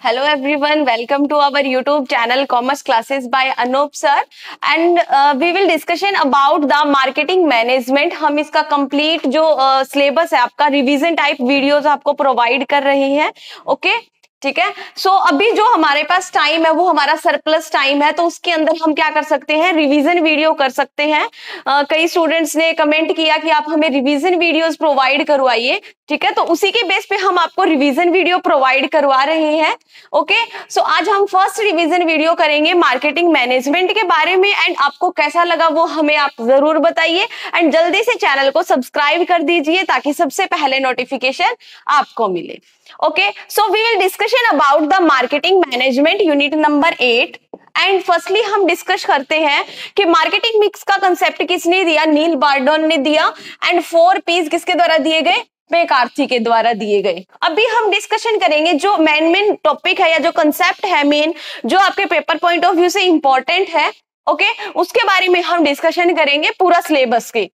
Hello everyone welcome to our YouTube channel commerce classes by Anoop sir and we will discussion about the marketing management हम इसका complete जो syllabus uh, है आपका revision type videos आपको provide कर रही है ओके okay? ठीक है? सो so, अभी जो हमारे पास टाइम है वो हमारा सरप्लस टाइम है तो उसके अंदर हम क्या कर सकते हैं? रिवीजन वीडियो कर सकते हैं। uh, कई स्टूडेंट्स ने कमेंट किया कि आप हमें रिवीजन वीडियोस प्रोवाइड करवाइए ठीक है? तो उसी के बेस पे हम आपको रिवीजन वीडियो प्रोवाइड करवा रहे हैं ओके सो आज हम फ़र्स्ट रिवीजन वीडियो करेंगे मार्केटिंग मैनेजमेंट के बारे में एंड आपको कैसा लगा वो हमें आप ज़रूर बताइए एंड जल्दी से चैनल को सब्सक्राइब कर दीजिए ताकि सबसे पहले नोटिफिकेशन आपको मिले। Okay so we will discussion about the marketing management unit number eight and firstly हम डिस्कस करते हैं कि मार्केटिंग मिक्स का कंसेप्ट किसने दिया? नील बार्डोन ने दिया। एंड फोर पीस किसके द्वारा दिए गए? मेकार्थी के द्वारा दिए गए। अभी हम डिस्कशन करेंगे जो मेन मेन टॉपिक है या जो कंसेप्ट है मेन जो आपके पेपर पॉइंट ऑफ़ व्यू से इंपॉर्टेंट है। Okay okay? उसके बारे में हम डिस्कशन करेंगे पूरा सिलेबस के।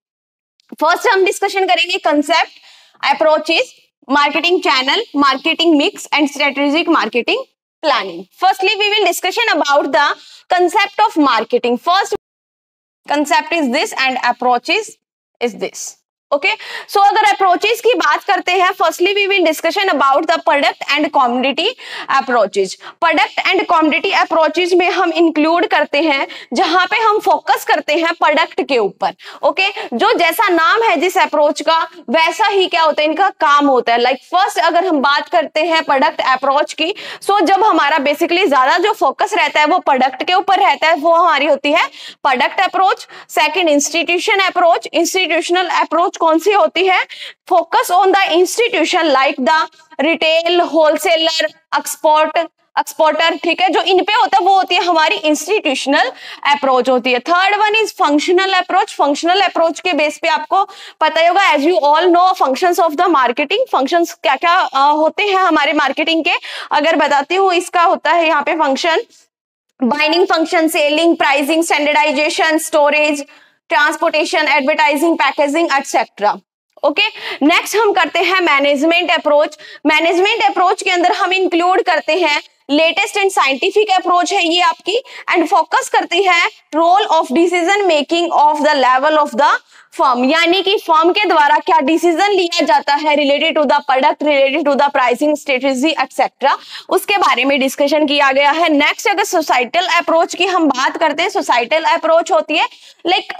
फ़र्स्ट हम डिस्कशन करेंगे concept approaches marketing channel, marketing mix and strategic marketing planning. Firstly, we will discussion about the concept of marketing. First concept is this and approach is, is this. Okay so अगर approaches की बात करते हैं firstly we will discussion about the product and commodity approaches product and commodity approaches में हम include करते हैं, जहाँ पे हम फोकस करते हैं प्रोडक्ट के ऊपर. Okay okay? जो जैसा नाम है जिस अप्रोच का, वैसा ही क्या होता है, इनका काम होता है. लाइक like फ़र्स्ट अगर हम बात करते हैं प्रोडक्ट अप्रोच की सो so जब हमारा बेसिकली ज़्यादा जो फोकस रहता है, वो प्रोडक्ट के ऊपर रहता है, वो हमारी होती है product approach second institution approach institutional approach कौन सी होती है? Focus on the institution like the retail wholesaler export exporter ठीक है? जो इन पे होता है, वो होती है हमारी इंस्टीट्यूशनल अप्रोच होती है। Third one is functional approach functional approach के बेस पे आपको पता ही होगा as you all know functions of the marketing functions क्या क्या होते हैं हमारे मार्केटिंग के। अगर बताती हूँ, इसका होता है यहाँ पे function buying function selling pricing standardisation storage transportation, advertising, packaging etcetera okay next हम करते हैं मैनेजमेंट अप्रोच मैनेजमेंट अप्रोच के अंदर हम इंक्लूड करते हैं लेटेस्ट एंड साइंटिफिक अप्रोच है ये आपकी एंड फोकस करती है role of decision making of the level of the firm, यानी कि फॉर्म के द्वारा क्या डिसीज़न लिया जाता है related to the product, related to the pricing strategy etcetera उसके बारे में डिस्कशन किया गया है। नेक्स्ट अगर सोसाइटल अप्रोच की हम बात करते हैं सोसाइटल अप्रोच होती है like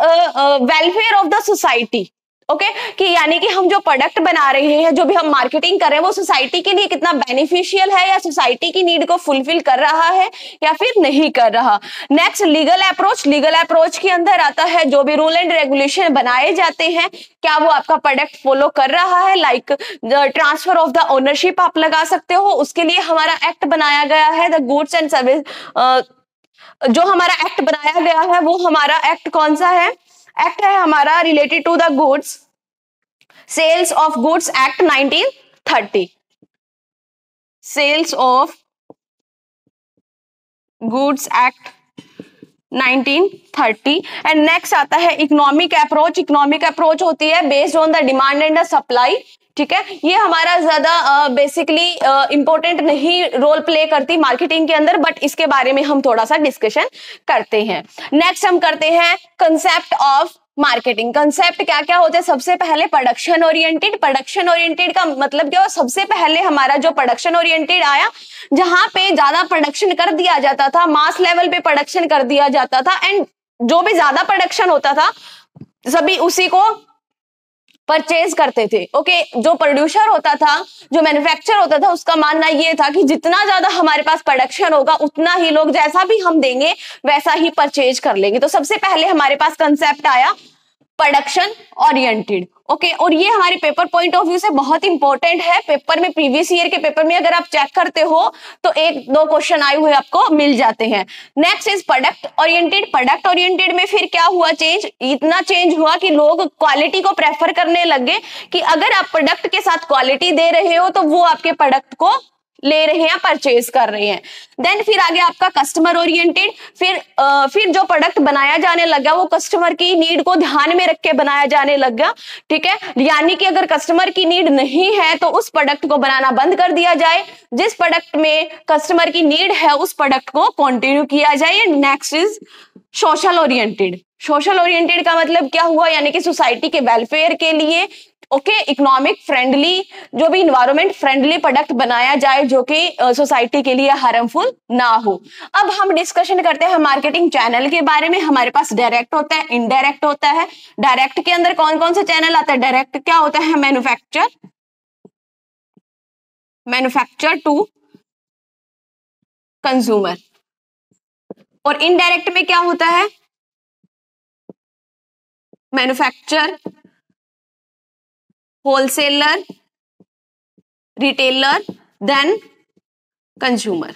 welfare of the society okay? कि यानी कि हम जो प्रोडक्ट बना रहे हैं, जो भी हम मार्केटिंग कर रहे हैं, वो सोसाइटी के लिए कितना बेनिफिशियल है या सोसाइटी की नीड को फुलफिल कर रहा है या फिर नहीं कर रहा? Next legal approach legal approach के अंदर आता है जो भी रूल एंड रेगुलेशन बनाए जाते हैं, क्या वो आपका प्रोडक्ट फॉलो कर रहा है? Like transfer of the ownership आप लगा सकते हो। उसके लिए हमारा एक्ट बनाया गया है द गुड्स एंड सर्विस जो हमारा एक्ट बनाया गया है, वो हमारा एक्ट कौन सा है? एक्ट है हमारा related to the goods sales of goods act 1930 sales of goods act 1930 and next आता है इकोनॉमिक अप्रोच इकोनॉमिक अप्रोच होती है based on the demand and the supply ठीक है? ये हमारा ज़्यादा बेसिकली इंपॉर्टेंट नहीं रोल प्ले करती मार्केटिंग के अंदर बट इसके बारे में हम थोड़ा सा डिस्कशन करते हैं। नेक्स्ट हम करते हैं कंसेप्ट ऑफ़ मार्केटिंग कंसेप्ट क्या क्या होते हैं? सबसे पहले प्रोडक्शन ओरिएंटेड प्रोडक्शन ओरिएंटेड का मतलब क्या सबसे पहले हमारा जो प्रोडक्शन ओरिएंटेड आया, जहाँ पे ज़्यादा प्रोडक्शन कर दिया जाता था मास लेवल पे प्रोडक्शन कर दिया जाता था एंड जो भी ज़्यादा प्रोडक्शन होता था, सभी उसी को परचेज करते थे। ओके जो प्रोड्यूसर होता था, जो मैन्युफैक्चर होता था, उसका मानना ये था कि जितना ज़्यादा हमारे पास प्रोडक्शन होगा, उतना ही लोग जैसा भी हम देंगे, वैसा ही परचेज कर लेंगे। तो सबसे पहले हमारे पास कंसेप्ट आया प्रोडक्शन ओरिएंटेड ओके और ये हमारे पेपर पॉइंट ऑफ़ व्यू से बहुत इंपॉर्टेंट है। पेपर में प्रीवियस ईयर के पेपर में अगर आप चेक करते हो तो एक दो क्वेश्चन आए हुए आपको मिल जाते हैं। Next is product oriented product oriented में फिर क्या हुआ चेंज इतना चेंज हुआ कि लोग क्वालिटी को प्रेफर करने लगे कि अगर आप प्रोडक्ट के साथ क्वालिटी दे रहे हो तो वो आपके प्रोडक्ट को ले रहे हैं परचेज कर रहे हैं। देन फिर आगे आपका कस्टमर ओरिएंटेड फिर आ, फिर जो प्रोडक्ट बनाया जाने लगा वो कस्टमर की नीड को ध्यान में रख के बनाया जाने लगा ठीक है? यानी कि अगर कस्टमर की नीड नहीं है तो उस प्रोडक्ट को बनाना बंद कर दिया जाए। जिस प्रोडक्ट में कस्टमर की नीड है उस प्रोडक्ट को कंटिन्यू किया जाए। Next is social oriented social oriented का मतलब क्या हुआ? यानी कि सोसाइटी के वेलफेयर के लिए ओके इकोनॉमिक फ्रेंडली जो भी इन्वायरमेंट फ्रेंडली प्रोडक्ट बनाया जाए जो कि सोसाइटी के लिए हार्मफुल ना हो। अब हम डिस्कशन करते हैं मार्केटिंग चैनल के बारे में। हमारे पास डायरेक्ट होता है इनडायरेक्ट होता है। डायरेक्ट के अंदर कौन कौन से चैनल आता है? डायरेक्ट क्या होता है? मैन्युफैक्चर मैन्युफैक्चर टू कंज्यूमर और इनडायरेक्ट में क्या होता है? Manufacture wholesaler retailer then consumer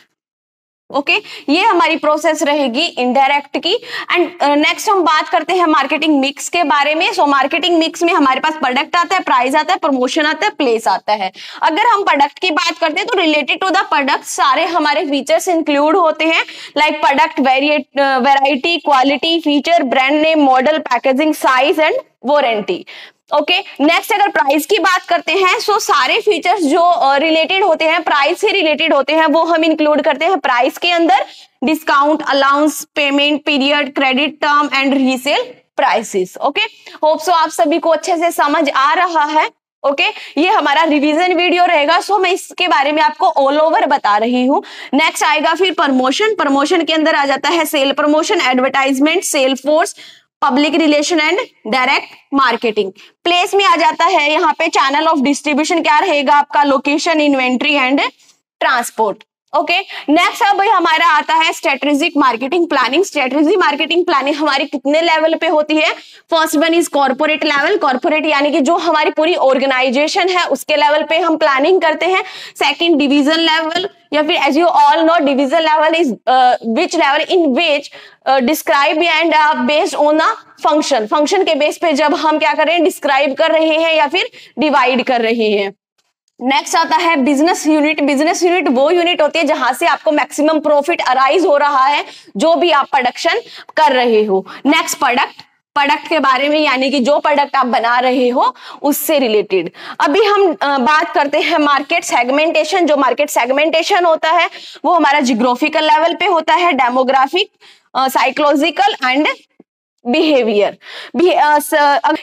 okay okay? ये हमारी प्रोसेस रहेगी इनडायरेक्ट की. एंड नेक्स्ट uh, हम बात करते हैं मार्केटिंग मिक्स के बारे में. सो मार्केटिंग मिक्स में हमारे पास प्रोडक्ट आता है प्राइस आता है प्रमोशन आता है प्लेस आता है. अगर हम प्रोडक्ट की बात करते हैं तो रिलेटेड टू द प्रोडक्ट सारे हमारे फीचर्स इंक्लूड होते हैं. Like product variate variety quality feature brand name model packaging size and warranty okay next अगर प्राइस की बात करते हैं सो so सारे फीचर्स जो रिलेटेड uh, होते हैं प्राइस से रिलेटेड होते हैं वो हम इंक्लूड करते हैं प्राइस के अंदर। Discount allowance payment period credit term and resale prices okay hope so आप सभी को अच्छे से समझ आ रहा है ओके okay? ये हमारा रिवीजन वीडियो रहेगा सो मैं इसके बारे में आपको ऑल ओवर बता रही हूँ। नेक्स्ट आएगा फिर प्रमोशन प्रमोशन के अंदर आ जाता है sale promotion advertisement sale force public relation and direct marketing place में आ जाता है यहाँ पे चैनल ऑफ़ डिस्ट्रीब्यूशन क्या रहेगा आपका? Location inventory and transport okay next अब हमारा आता है strategic marketing planning strategy marketing planning हमारी कितने लेवल पे होती है? First one is corporate level corporate यानी कि जो हमारी पूरी ऑर्गेनाइजेशन है, उसके लेवल पे हम प्लानिंग करते हैं. सेकंड डिवीज़न लेवल या फिर as you all know division level is which level in which describe and based on the function function के बेस पे जब हम क्या कर रहे हैं डिस्क्राइब कर रहे हैं या फिर डिवाइड कर रहे हैं। नेक्स्ट आता है बिज़नेस यूनिट बिज़नेस यूनिट वो यूनिट होती है जहाँ से आपको मैक्सिमम प्रॉफिट अराइज हो रहा है, जो भी आप प्रोडक्शन कर रहे हो। नेक्स्ट प्रोडक्ट प्रोडक्ट के बारे में यानी कि जो प्रोडक्ट आप बना रहे हो, उससे रिलेटेड अभी हम बात करते हैं मार्केट सेगमेंटेशन जो मार्केट सेगमेंटेशन होता है, वो हमारा जिग्रोफिकल लेवल पे होता है डेमोग्राफिक साइकोलॉजिकल एंड बिहेवियर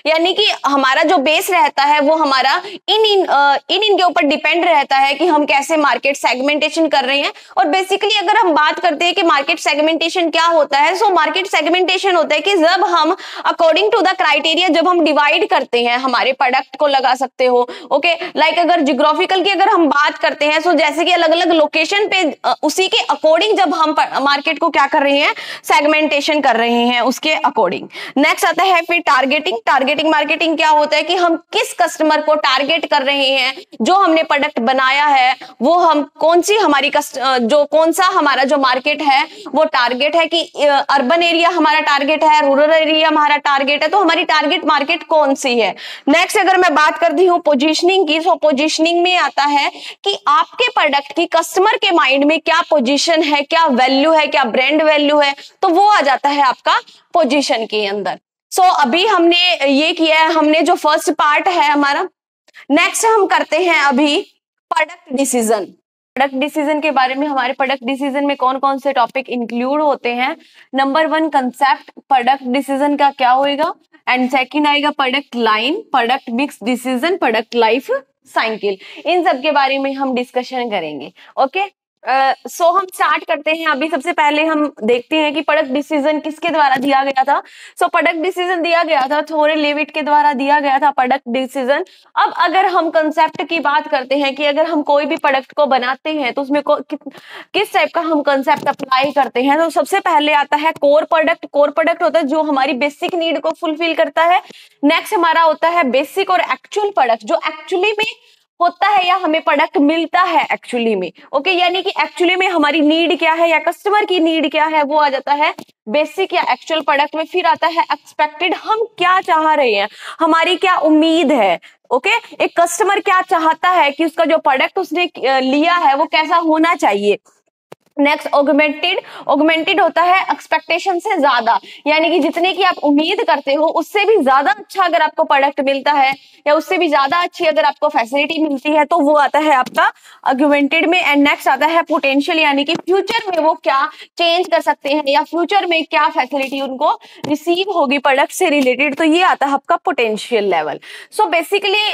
यानी कि हमारा जो बेस रहता है, वो हमारा इन इन इन इनके ऊपर डिपेंड रहता है कि हम कैसे मार्केट सेगमेंटेशन कर रहे हैं और बेसिकली अगर हम बात करते हैं कि मार्केट सेगमेंटेशन क्या होता है, सो मार्केट सेगमेंटेशन होता है कि जब हम अकॉर्डिंग टू द क्राइटेरिया जब हम डिवाइड करते हैं, हमारे प्रोडक्ट को लगा सकते हो ओके okay? लाइक like अगर जियोग्राफिकल की अगर हम बात करते हैं, सो जैसे कि अलग अलग लोकेशन पे उसी के अकॉर्डिंग जब हम मार्केट को क्या कर रहे हैं सेगमेंटेशन कर रहे हैं, उसके अकॉर्डिंग कोडिंग नेक्स्ट आता है फिर टारगेटिंग टारगेटिंग मार्केटिंग क्या होता है कि हम किस कस्टमर को टारगेट कर रहे हैं? जो हमने प्रोडक्ट बनाया है, वो हम कौन सी हमारी जो कौन सा हमारा जो मार्केट है, वो टारगेट है कि अर्बन एरिया हमारा टारगेट है रूरल एरिया हमारा टारगेट है तो हमारी टारगेट मार्केट कौन सी है? नेक्स्ट अगर मैं बात करती हूँ पोजिशनिंग की तो पोजिशनिंग में आता है कि आपके प्रोडक्ट की कस्टमर के माइंड में क्या पोजिशन है, क्या वैल्यू है, क्या ब्रांड वैल्यू है तो वो आ जाता है आपका पोजीशन के अंदर। सो so, अभी हमने ये किया है हमने जो फ़र्स्ट पार्ट है हमारा नेक्स्ट हम करते हैं अभी प्रोडक्ट डिसीज़न प्रोडक्ट डिसीज़न के बारे में हमारे प्रोडक्ट डिसीज़न में कौन कौन से टॉपिक इंक्लूड होते हैं? Number one concept product decision का क्या होएगा? एंड सेकंड आएगा product line product mix decision product life cycle इन सब के बारे में हम डिस्कशन करेंगे ओके? सो uh, so हम स्टार्ट करते हैं। अभी सबसे पहले हम देखते हैं कि प्रोडक्ट डिसीज़न किसके द्वारा दिया गया था। सो so, प्रोडक्ट डिसीज़न दिया गया था थोड़े लेविट के द्वारा दिया गया था प्रोडक्ट डिसीज़न अब अगर हम कंसेप्ट की बात करते हैं कि अगर हम कोई भी प्रोडक्ट को बनाते हैं तो उसमें कि, किस टाइप का हम कंसेप्ट अप्लाई करते हैं तो सबसे पहले आता है कोर प्रोडक्ट कोर प्रोडक्ट होता है जो हमारी बेसिक नीड को फुलफिल करता है। नेक्स्ट हमारा होता है बेसिक और एक्चुअल प्रोडक्ट जो एक्चुअली में होता है या हमें प्रोडक्ट मिलता है एक्चुअली में। ओके यानी कि एक्चुअली में हमारी नीड क्या है या कस्टमर की नीड क्या है, वो आ जाता है बेसिक या एक्चुअल प्रोडक्ट में। फिर आता है एक्सपेक्टेड हम क्या चाह रहे हैं? हमारी क्या उम्मीद है? Okay okay? एक कस्टमर क्या चाहता है कि उसका जो प्रोडक्ट उसने लिया है, वो कैसा होना चाहिए? नेक्स्ट ऑगमेंटेड ऑगमेंटेड होता है एक्सपेक्टेशन से ज़्यादा। यानी कि जितने की आप उम्मीद करते हो, उससे भी ज़्यादा अच्छा अगर आपको प्रोडक्ट मिलता है, या उससे भी ज़्यादा अच्छी अगर आपको फैसिलिटी मिलती है तो वो आता है आपका ऑगमेंटेड में। एंड नेक्स्ट आता है पोटेंशियल यानी कि फ्यूचर में वो क्या चेंज कर सकते हैं, या फ्यूचर में क्या फैसिलिटी उनको रिसीव होगी प्रोडक्ट से रिलेटेड तो ये आता है आपका पोटेंशियल लेवल सो बेसिकली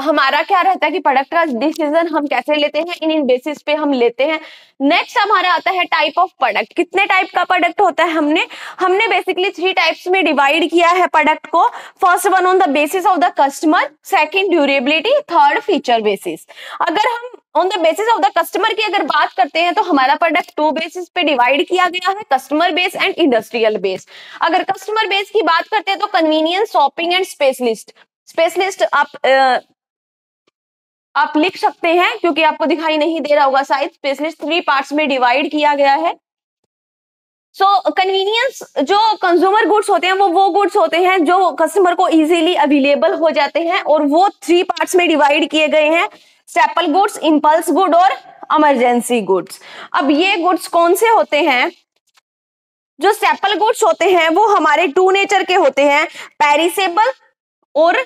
हमारा क्या रहता है कि प्रोडक्ट का डिसीज़न हम कैसे लेते हैं, इन इन बेसिस पे हम लेते हैं। नेक्स्ट हमारा आता है टाइप ऑफ़ प्रोडक्ट कितने टाइप का प्रोडक्ट होता है हमने? हमने बेसिकली थ्री टाइप्स में डिवाइड किया है प्रोडक्ट को. First one on the basis of the customer second durability third feature basis अगर हम on the basis of the customer की अगर बात करते हैं तो हमारा प्रोडक्ट टू बेसिस पे डिवाइड किया गया है customer base and industrial base अगर कस्टमर बेस की बात करते हैं तो convenience shopping and specialist specialist आप आप लिख सकते हैं क्योंकि आपको दिखाई नहीं दे रहा होगा साइज़ स्पेशलिस्ट थ्री पार्ट्स में डिवाइड किया गया है। सो so, कन्वीनियंस जो कंज्यूमर गुड्स होते हैं वो वो गुड्स होते हैं जो कस्टमर को इजीली अवेलेबल हो जाते हैं और वो थ्री पार्ट्स में डिवाइड किए गए हैं। स्टेपल गुड्स इंपल्स गुड और इमरजेंसी गुड्स अब ये गुड्स कौन से होते हैं? जो स्टेपल गुड्स होते हैं वो हमारे टू नेचर के होते हैं पेरिसेबल और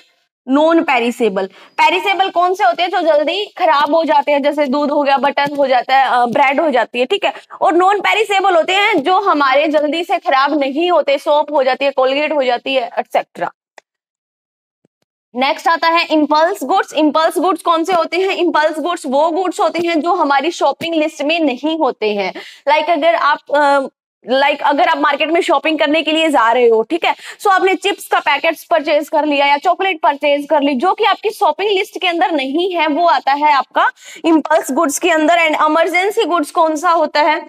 नॉन पेरिसेबल पेरिसेबल कौन से होते हैं जो जल्दी खराब हो जाते हैं? जैसे दूध हो गया बटर हो जाता है ब्रेड हो जाती है, ठीक है? और नॉन पेरिसेबल होते हैं जो हमारे जल्दी से खराब नहीं होते सोप हो जाती है कोलगेट हो जाती है एक्सेट्रा नेक्स्ट आता है इंपल्स गुड्स इंपल्स गुड्स कौन से होते हैं? इंपल्स गुड्स वो गुड्स होते हैं जो हमारी शॉपिंग लिस्ट में नहीं होते हैं. लाइक like अगर आप लाइक like, अगर आप मार्केट में शॉपिंग करने के लिए जा रहे हो ठीक है? सो so, आपने चिप्स का पैकेट परचेज कर लिया या चॉकलेट परचेज कर ली जो कि आपकी शॉपिंग लिस्ट के अंदर नहीं है वो आता है आपका इम्पल्स गुड्स के अंदर एंड इमरजेंसी गुड्स कौन सा होता है?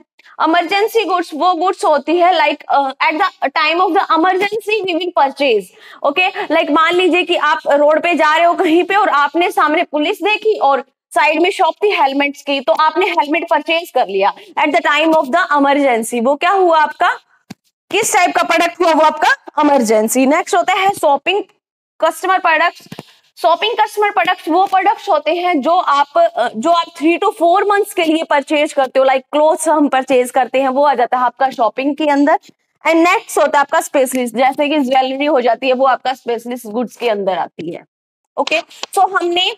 इमरजेंसी गुड्स वो गुड्स होती है like at the time of the emergency we will purchase okay like मान लीजिए कि आप रोड पे जा रहे हो कहीं पे और आपने सामने पुलिस देखी और साइड में शॉप थी हेलमेट्स की तो आपने हेलमेट परचेज कर लिया। At the time of the emergency वो क्या हुआ आपका? किस टाइप का प्रोडक्ट हुआ वो आपका? इमरजेंसी नेक्स्ट होता है shopping customer products shopping customer products वो प्रोडक्ट्स होते हैं जो आप जो आप थ्री टू फोर मंथ्स के लिए परचेज करते हो लाइक क्लोथ्स हम परचेज करते हैं वो आ जाता है आपका शॉपिंग के अंदर। एंड नेक्स्ट होता है आपका स्पेशलिस्ट जैसे कि ज्वेलरी हो जाती है वो आपका स्पेशलिस्ट गुड्स के अंदर आती है। Okay okay? सो so, हमने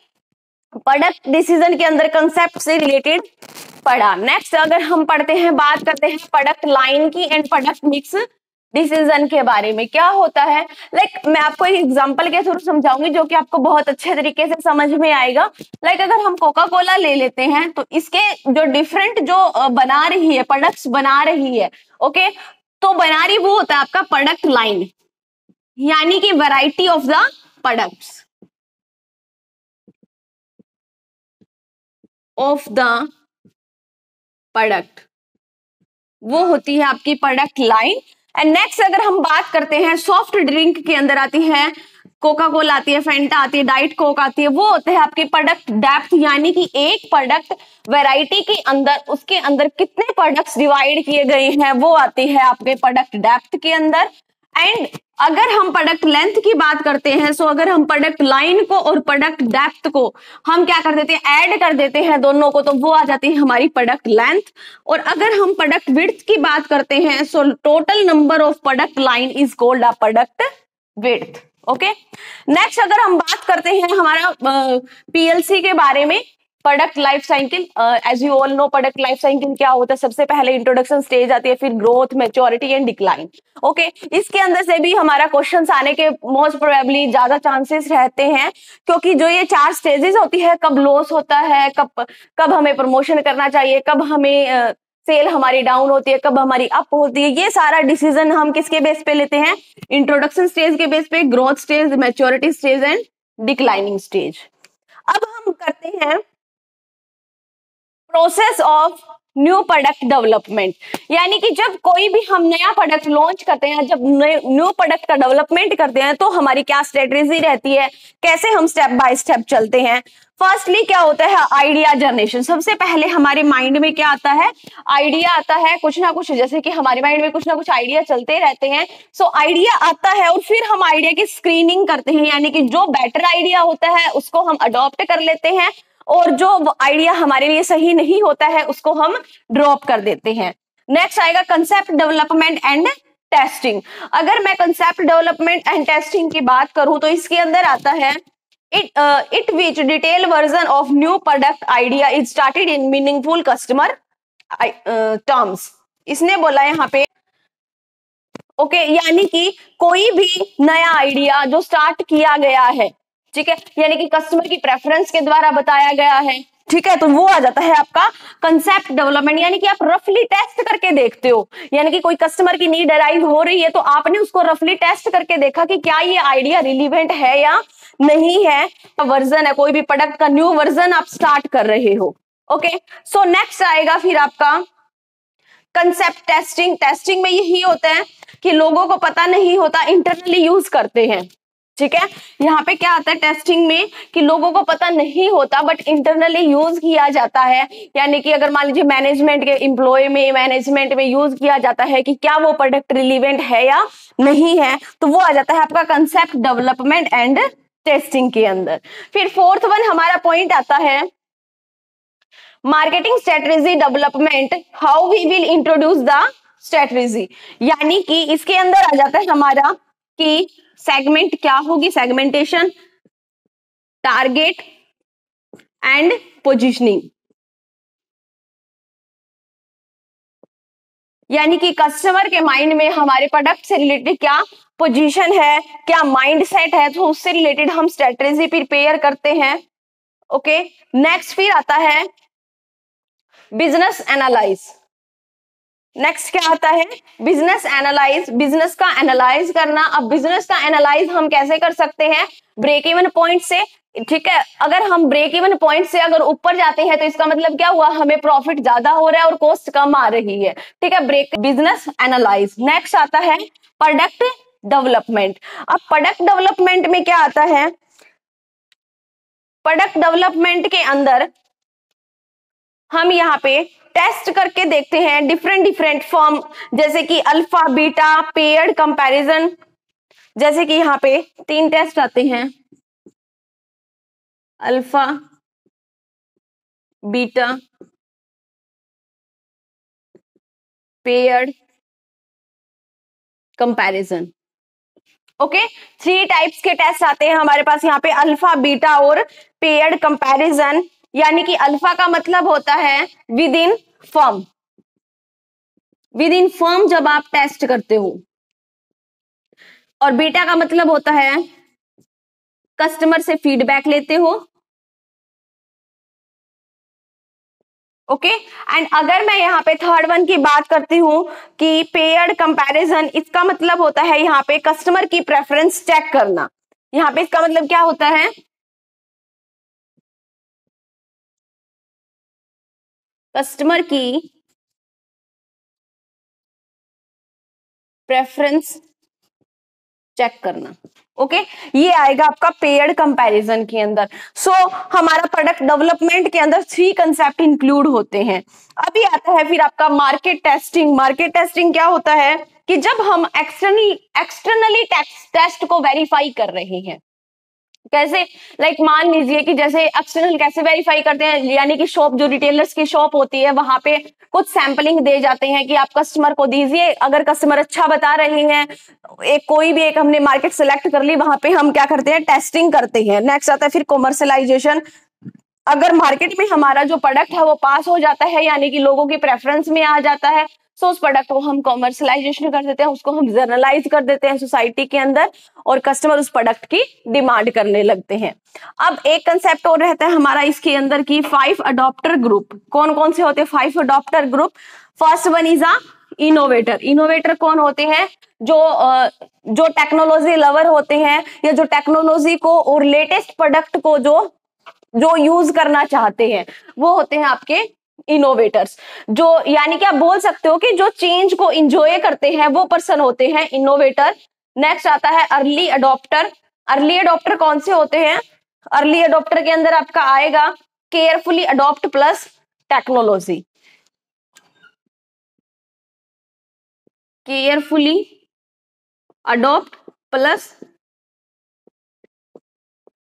प्रोडक्ट डिसीज़न के अंदर कंसेप्ट से रिलेटेड पढ़ा। नेक्स्ट अगर हम पढ़ते हैं बात करते हैं प्रोडक्ट लाइन की एंड प्रोडक्ट मिक्स डिसीज़न के बारे में क्या होता है? लाइक like, मैं आपको एक एग्जांपल के थ्रू समझाऊँगी जो कि आपको बहुत अच्छे तरीके से समझ में आएगा। लाइक like, अगर हम कोका कोला ले लेते हैं तो इसके जो डिफरेंट जो बना रही है प्रोडक्ट्स बना रही है ओके तो बना रही वो होता है आपका प्रोडक्ट लाइन यानी कि variety of the products of the product वो होती है आपकी प्रोडक्ट लाइन एंड नेक्स्ट अगर हम बात करते हैं सॉफ्ट ड्रिंक के अंदर आती है कोका कोला आती है फेंटा आती है डाइट कोक आती है, वो होते हैं आपके प्रोडक्ट डेप्थ यानी कि एक प्रोडक्ट वैरायटी के अंदर, उसके अंदर कितने प्रोडक्ट्स डिवाइड किए गए हैं, वो आती है आपके प्रोडक्ट डेप्थ के अंदर. एंड अगर हम प्रोडक्ट लेंथ की बात करते हैं सो अगर हम प्रोडक्ट लाइन को और प्रोडक्ट डेप्थ को हम क्या कर देते हैं? ऐड कर देते हैं दोनों को तो वो आ जाती है हमारी प्रोडक्ट लेंथ और अगर हम प्रोडक्ट विड्थ की बात करते हैं so total number of product line is called a product width okay next अगर हम बात करते हैं हमारा पीएलसी के बारे में product life cycle as you all know product life cycle क्या होता है? सबसे पहले इंट्रोडक्शन स्टेज आती है, फिर growth maturity and decline okay इसके अंदर से भी हमारा क्वेश्चन आने के मोस्ट प्रोबेबली ज़्यादा चांसेस रहते हैं, क्योंकि जो ये चार स्टेजेस होती है, कब लॉस होता है, कब कब हमें प्रमोशन करना चाहिए, कब हमें सेल हमारी डाउन होती है, कब हमारी अप होती है, ये सारा डिसीज़न हम किसके बेस पे लेते हैं? इंट्रोडक्शन स्टेज के बेस पे growth stage maturity stage and declining stage अब हम करते हैं process of new product development यानी कि जब कोई भी हम नया प्रोडक्ट लॉन्च करते हैं जब न्यू प्रोडक्ट का डेवलपमेंट करते हैं तो हमारी क्या स्ट्रेटेजी रहती है? कैसे हम स्टेप बाय स्टेप चलते हैं? फर्स्टली क्या होता है? आइडिया जनरेशन सबसे पहले हमारे माइंड में क्या आता है? आइडिया आता है कुछ ना कुछ जैसे कि हमारे माइंड में कुछ ना कुछ आइडिया चलते रहते हैं। सो so, आइडिया आता है और फिर हम आइडिया की स्क्रीनिंग करते हैं। यानी कि जो बेटर आइडिया होता है उसको हम अडॉप्ट कर लेते हैं। और जो आइडिया हमारे लिए सही नहीं होता है उसको हम ड्रॉप कर देते हैं। नेक्स्ट आएगा कंसेप्ट डेवलपमेंट एंड टेस्टिंग अगर मैं कंसेप्ट डेवलपमेंट एंड टेस्टिंग की बात करूँ तो इसके अंदर आता है it it which detail version of new product idea is started in meaningful customer terms इसने बोला यहाँ पे ओके okay, यानी कि कोई भी नया आइडिया जो स्टार्ट किया गया है ठीक है? यानी कि कस्टमर की प्रेफरेंस के द्वारा बताया गया है। ठीक है? तो वो आ जाता है आपका कंसेप्ट डेवलपमेंट यानी कि आप रफली टेस्ट करके देखते हो। यानी कि कोई कस्टमर की नीड अराइव हो रही है तो आपने उसको रफली टेस्ट करके देखा कि क्या ये आइडिया रिलीवेंट है या नहीं है। वर्जन है, कोई भी प्रोडक्ट का न्यू वर्जन आप स्टार्ट कर रहे हो। ओके सो नेक्स्ट आएगा फिर आपका कंसेप्ट टेस्टिंग टेस्टिंग में यही होता है कि लोगों को पता नहीं होता इंटरनली यूज़ करते हैं। ठीक है? यहाँ पे क्या आता है टेस्टिंग में कि लोगों को पता नहीं होता बट इंटरनली यूज़ किया जाता है। यानी कि अगर मान लीजिए मैनेजमेंट के एम्प्लॉय में मैनेजमेंट में यूज़ किया जाता है कि क्या वो प्रोडक्ट रिलीवेंट है या नहीं है तो वो आ जाता है आपका कंसेप्ट डेवलपमेंट एंड टेस्टिंग के अंदर। फिर फोर्थ वन हमारा पॉइंट आता है marketing strategy development how we will introduce the strategy यानी कि इसके अंदर आ जाता है हमारा कि सेगमेंट क्या होगी? सेगमेंटेशन टारगेट एंड पोजिशनिंग यानी कि कस्टमर के माइंड में हमारे प्रोडक्ट से रिलेटेड क्या पोजीशन है, क्या माइंड सेट है तो उससे रिलेटेड हम स्ट्रेटेजी प्रिपेयर करते हैं। ओके नेक्स्ट फिर आता है बिज़नेस एनालाइज नेक्स्ट क्या आता है? बिज़नेस एनालाइज बिज़नेस का एनालाइज करना। अब बिज़नेस का एनालाइज हम कैसे कर सकते हैं? ब्रेक इवन पॉइंट से, ठीक है? अगर हम ब्रेक इवन पॉइंट से अगर ऊपर जाते हैं तो इसका मतलब क्या हुआ? हमें प्रॉफिट ज़्यादा हो रहा है और कॉस्ट कम आ रही है। ठीक है? ब्रेक बिज़नेस एनालाइज नेक्स्ट आता है प्रोडक्ट डेवलपमेंट अब प्रोडक्ट डेवलपमेंट में क्या आता है? प्रोडक्ट डेवलपमेंट के अंदर हम यहाँ पे टेस्ट करके देखते हैं डिफरेंट डिफरेंट फॉर्म जैसे कि अल्फ़ा बीटा पेयर्ड कंपैरिजन जैसे कि यहाँ पे तीन टेस्ट आते हैं। Alpha beta paired comparison okay three types के टेस्ट आते हैं हमारे पास यहाँ पे अल्फ़ा बीटा और पेयर्ड कंपैरिजन यानी कि अल्फ़ा का मतलब होता है within form. Within form जब आप टेस्ट करते हो। और बीटा का मतलब होता है कस्टमर से फीडबैक लेते हो। ओके? okay? एंड अगर मैं यहाँ पे थर्ड वन की बात करती हूँ कि पेयर्ड कंपैरिजन, इसका मतलब होता है यहाँ पे कस्टमर की प्रेफरेंस चेक करना। यहाँ पे इसका मतलब क्या होता है? कस्टमर की प्रेफरेंस चेक करना ओके? okay? ये आएगा आपका पेयर्ड कंपैरिजन के अंदर। सो so, हमारा प्रोडक्ट डेवलपमेंट के अंदर थ्री कंसेप्ट इंक्लूड होते हैं। अभी आता है फिर आपका मार्केट टेस्टिंग मार्केट टेस्टिंग क्या होता है कि जब हम एक्सटर्नली एक्सटर्नली टेस्ट को वेरीफाई कर रहे हैं कैसे लाइक like, मान लीजिए कि जैसे एक्सटर्नल कैसे वेरीफाई करते हैं यानी कि शॉप जो रिटेलर्स की शॉप होती है वहाँ पे कुछ सैंपलिंग दे जाते हैं कि आप कस्टमर को दीजिए। अगर कस्टमर अच्छा बता रहे हैं एक कोई भी एक हमने मार्केट सेलेक्ट कर ली वहाँ पे हम क्या करते हैं टेस्टिंग करते हैं। नेक्स्ट आता है फिर कॉमर्शलाइजेशन अगर मार्केट में हमारा जो प्रोडक्ट है वो पास हो जाता है यानी कि लोगों की प्रेफरेंस में आ जाता है सो उस प्रोडक्ट को हम कॉमर्शलाइजेशन कर देते हैं, उसको हम जर्नलाइज कर देते हैं सोसाइटी के अंदर और कस्टमर उस प्रोडक्ट की डिमांड करने लगते हैं। अब एक कंसेप्ट और रहता है हमारा इसके अंदर की फाइव अडोप्टर ग्रुप कौन कौन से होते हैं five adopter group first one is a innovator innovator कौन होते हैं? जो जो टेक्नोलॉजी लवर होते हैं या जो टेक्नोलॉजी को और लेटेस्ट प्रोडक्ट को जो जो यूज़ करना चाहते हैं, वो होते हैं आपके इनोवेटर्स जो यानी कि आप बोल सकते हो कि जो चेंज को इंजॉय करते हैं, वो पर्सन होते हैं इनोवेटर नेक्स्ट आता है अर्ली अडोप्टर अर्ली अडॉप्टर कौन से होते हैं? अर्ली अडॉप्टर के अंदर आपका आएगा carefully adopt plus technology carefully adopt plus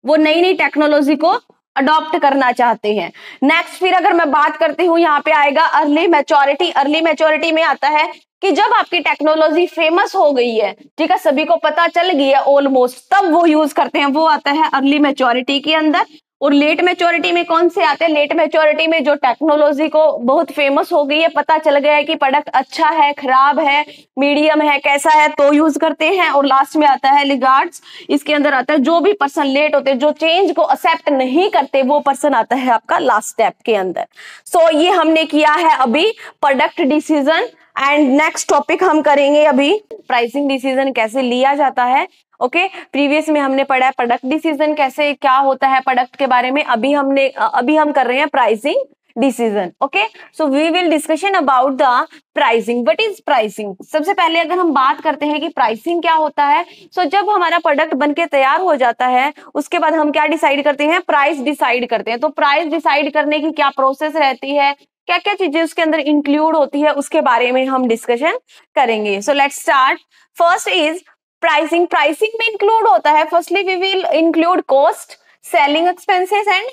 वो नई नई टेक्नोलॉजी को अडॉप्ट करना चाहते हैं। नेक्स्ट फिर अगर मैं बात करती हूँ, यहाँ पे आएगा अर्ली मेचोरिटी अर्ली मेचोरिटी में आता है कि जब आपकी टेक्नोलॉजी फ़ेमस हो गई है, ठीक है, सभी को पता चल गई है ऑलमोस्ट तब वो यूज़ करते हैं। वो आता है अर्ली मेचोरिटी के अंदर। और लेट मेच्योरिटी में कौन से आते हैं? लेट मेच्योरिटी में जो टेक्नोलॉजी को बहुत फ़ेमस हो गई है पता चल गया है कि प्रोडक्ट अच्छा है खराब है मीडियम है कैसा है तो यूज़ करते हैं और लास्ट में आता है लिगार्ड्स इसके अंदर आता है जो भी पर्सन लेट होते हैं जो चेंज को एक्सेप्ट नहीं करते वो पर्सन आता है आपका लास्ट स्टेप के अंदर। सो so, ये हमने किया है अभी product decision and next topic हम करेंगे अभी प्राइसिंग डिसीज़न कैसे लिया जाता है। ओके? okay? प्रीवियस में हमने पढ़ा है प्रोडक्ट डिसीज़न कैसे क्या होता है प्रोडक्ट के बारे में। अभी हमने अभी हम कर रहे हैं pricing decision okay? So we will discussion about the pricing what is pricing सबसे पहले अगर हम बात करते हैं कि प्राइसिंग क्या होता है सो so, जब हमारा प्रोडक्ट बन के तैयार हो जाता है उसके बाद हम क्या डिसाइड करते हैं? प्राइस डिसाइड करते हैं। तो प्राइस डिसाइड करने की क्या प्रोसेस रहती है? क्या क्या चीज़ें उसके अंदर इंक्लूड होती है? उसके बारे में हम डिस्कशन करेंगे। So let start first is pricing pricing में इंक्लूड होता है। Firstly we will include cost selling expenses and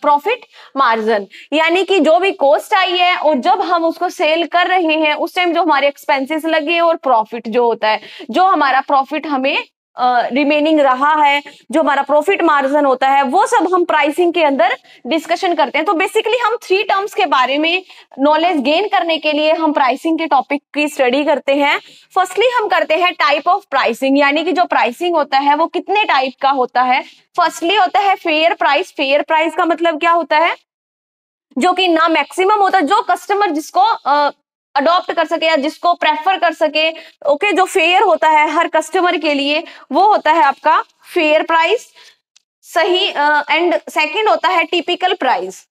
profit margin यानी कि जो भी कॉस्ट आई है और जब हम उसको सेल कर रहे हैं, उस टाइम जो हमारे एक्सपेंसेस लगे और प्रॉफिट जो होता है, जो हमारा प्रॉफिट हमें रिमेनिंग uh, रहा है जो हमारा प्रॉफिट मार्जिन होता है वो सब हम प्राइसिंग के अंदर डिस्कशन करते हैं। तो बेसिकली हम थ्री टर्म्स के बारे में नॉलेज गेन करने के लिए हम प्राइसिंग के टॉपिक की स्टडी करते हैं। फर्स्टली हम करते हैं टाइप ऑफ़ प्राइसिंग यानी कि जो प्राइसिंग होता है वो कितने टाइप का होता है। फर्स्टली होता है फेयर प्राइस फेयर प्राइस का मतलब क्या होता है? जो कि ना मैक्सिमम होता है जो कस्टमर जिसको अडॉप्ट कर सके या जिसको प्रेफर कर सके ओके जो फेयर होता है हर कस्टमर के लिए, वो होता है आपका फेयर प्राइस सही एंड सेकंड होता है टिपिकल प्राइस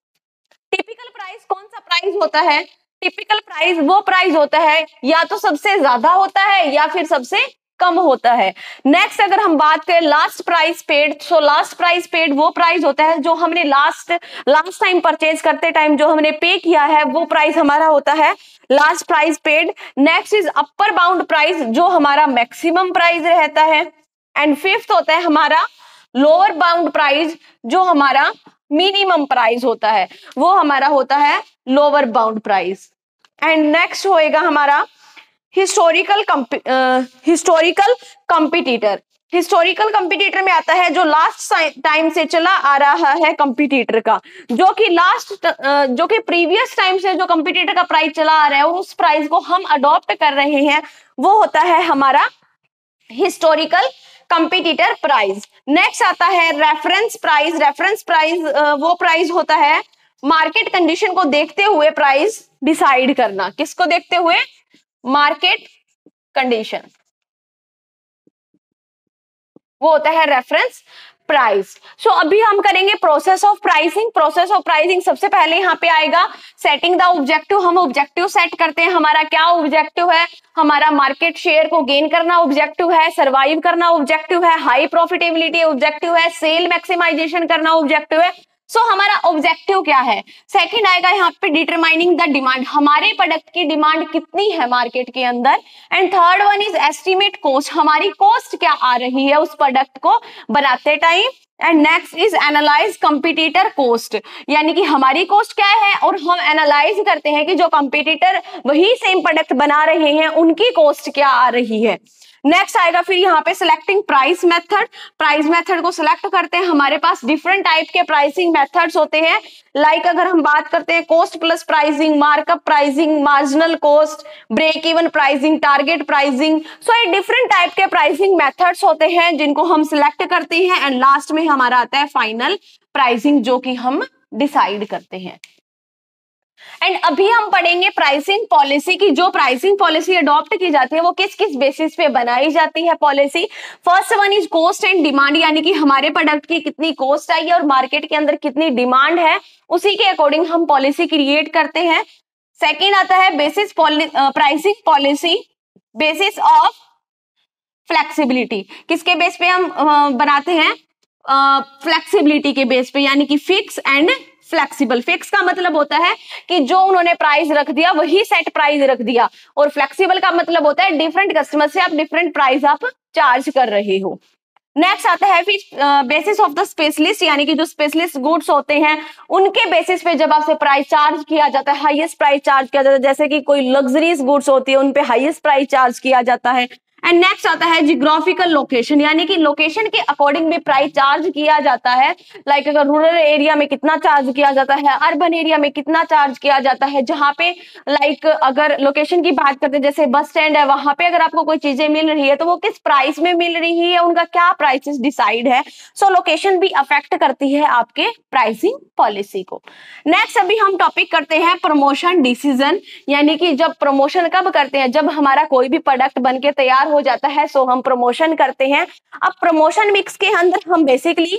टिपिकल प्राइस कौन सा प्राइस होता है? टिपिकल प्राइस वो प्राइस होता है, या तो सबसे ज़्यादा होता है, या फिर सबसे कम होता है। नेक्स्ट अगर हम बात करें last price paid so last price paid वो प्राइस होता है जो हमने लास्ट लास्ट टाइम परचेज करते टाइम जो हमने पे किया है, वो प्राइस हमारा होता है last price paid next is upper bound price जो हमारा मैक्सिमम प्राइस रहता है। एंड फिफ्थ होता है हमारा लोअर बाउंड प्राइस जो हमारा मिनिमम प्राइस होता है। वो हमारा होता है lower bound price and next होएगा हमारा historical historical competitor historical competitor में आता है जो लास्ट टाइम से चला आ रहा है कंपिटिटर का। जो कि लास्ट जो कि प्रीवियस टाइम से जो कंपिटिटर का प्राइस चला आ रहा है, उस प्राइस को हम अडॉप्ट कर रहे हैं। वो होता है हमारा हिस्टोरिकल कंपिटिटर प्राइस नेक्स्ट आता है रेफरेंस प्राइस रेफरेंस प्राइस वो प्राइस होता है मार्केट कंडीशन को देखते हुए प्राइस डिसाइड करना। किसको देखते हुए? Market condition. वो होता है रेफरेंस प्राइस। सो अभी हम करेंगे process of pricing process of pricing सबसे पहले यहाँ पे आएगा। सेटिंग द ऑब्जेक्टिव हम ऑब्जेक्टिव सेट करते हैं। हमारा क्या ऑब्जेक्टिव है? हमारा मार्केट शेयर को गेन करना ऑब्जेक्टिव है। सर्वाइव करना ऑब्जेक्टिव है। हाई प्रॉफिटेबिलिटी ऑब्जेक्टिव है। सेल मैक्सिमाइजेशन करना ऑब्जेक्टिव है। सो so, हमारा ऑब्जेक्टिव क्या है? सेकंड आएगा यहाँ पे डिटरमाइनिंग द डिमांड हमारे प्रोडक्ट की डिमांड कितनी है मार्केट के अंदर? And third one is estimate cost हमारी कॉस्ट क्या आ रही है उस प्रोडक्ट को बनाते time and next is analyse competitor cost यानी कि हमारी कॉस्ट क्या है? और हम एनालाइज करते हैं कि जो कंपिटिटर वही सेम प्रोडक्ट बना रहे हैं उनकी कॉस्ट क्या आ रही है? नेक्स्ट आएगा फिर यहाँ पे selecting price method price method को सिलेक्ट करते हैं। हमारे पास डिफरेंट टाइप के प्राइसिंग मेथड्स होते हैं। लाइक like अगर हम बात करते हैं cost plus pricing markup pricing marginal cost break even pricing target pricing so ये डिफरेंट टाइप के प्राइसिंग मेथड्स होते हैं जिनको हम सिलेक्ट करते हैं। एंड लास्ट में हमारा आता है फाइनल प्राइसिंग जो कि हम डिसाइड करते हैं। एंड अभी हम पढ़ेंगे प्राइसिंग पॉलिसी की, जो प्राइसिंग पॉलिसी अडॉप्ट की जाती है, वो किस किस बेसिस पे बनाई जाती है policy first one is cost and demand यानी कि हमारे प्रोडक्ट की कितनी कॉस्ट आई है और मार्केट के अंदर कितनी डिमांड है, उसी के अकॉर्डिंग हम पॉलिसी क्रिएट करते हैं। सेकेंड आता है basis pricing policy basis of flexibility किसके बेस पे हम बनाते हैं? फ्लेक्सिबिलिटी के बेस पे, यानी कि फिक्स एंड फ्लेक्सिबल फिक्स का मतलब होता है कि जो उन्होंने प्राइस रख दिया, वही सेट प्राइस रख दिया। और फ्लेक्सिबल का मतलब होता है डिफरेंट कस्टमर से आप डिफरेंट प्राइस आप चार्ज कर रहे हो। नेक्स्ट आता है फिर बेसिस ऑफ़ द स्पेशलिस्ट यानी कि जो स्पेशलिस्ट गुड्स होते हैं, उनके बेसिस पे जब आपसे प्राइस चार्ज किया जाता है हाईएस्ट प्राइस चार्ज किया जाता है, जैसे कि कोई लग्जरीज गुड्स होती है उन पे हाईएस्ट प्राइस चार्ज किया जाता है। एंड नेक्स्ट आता है जियोग्राफिकल लोकेशन यानी कि लोकेशन के अकॉर्डिंग भी प्राइस चार्ज किया जाता है। लाइक अगर रूरल एरिया में कितना चार्ज किया जाता है अर्बन एरिया में कितना चार्ज किया जाता है जहाँ पे लाइक like अगर लोकेशन की बात करते हैं जैसे बस स्टैंड है वहाँ पे अगर आपको कोई चीज़ें मिल रही है तो वो किस प्राइस में मिल रही है उनका क्या प्राइसेस डिसाइड है। सो so, लोकेशन भी अफेक्ट करती है आपके प्राइसिंग पॉलिसी को। नेक्स्ट अभी हम टॉपिक करते हैं प्रमोशन डिसीज़न यानी कि जब प्रमोशन कब करते हैं जब हमारा कोई भी प्रोडक्ट बन के तैयार हो जाता है सो हम प्रमोशन करते हैं। अब प्रमोशन मिक्स के अंदर हम बेसिकली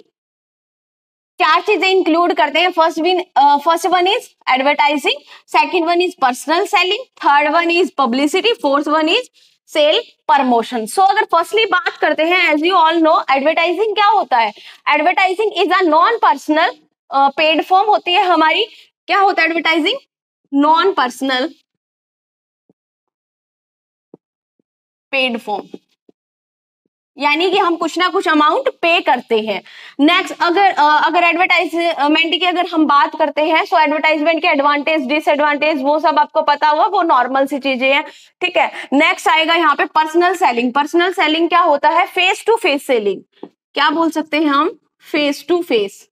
चार चीज़ें इंक्लूड करते हैं। First one first one is advertising second one is personal selling third one is publicity fourth one is sale promotion so अगर फर्स्टली बात करते हैं as you all know advertising क्या होता है? Advertising is a non personal paid form होती है हमारी। क्या होता है advertising non personal paid form यानी कि हम कुछ ना कुछ अमाउंट पे करते हैं। नेक्स्ट अगर अगर एडवर्टाइजमेंट की अगर हम बात करते हैं सो एडवर्टाइजमेंट के एडवांटेज डिसएडवांटेज वो सब आपको पता हुआ वो नॉर्मल सी चीज़ें हैं। ठीक है? नेक्स्ट आएगा यहाँ पे पर्सनल सेलिंग पर्सनल सेलिंग क्या होता है? फेस टू फेस सेलिंग क्या बोल सकते हैं हम? फेस टू फेस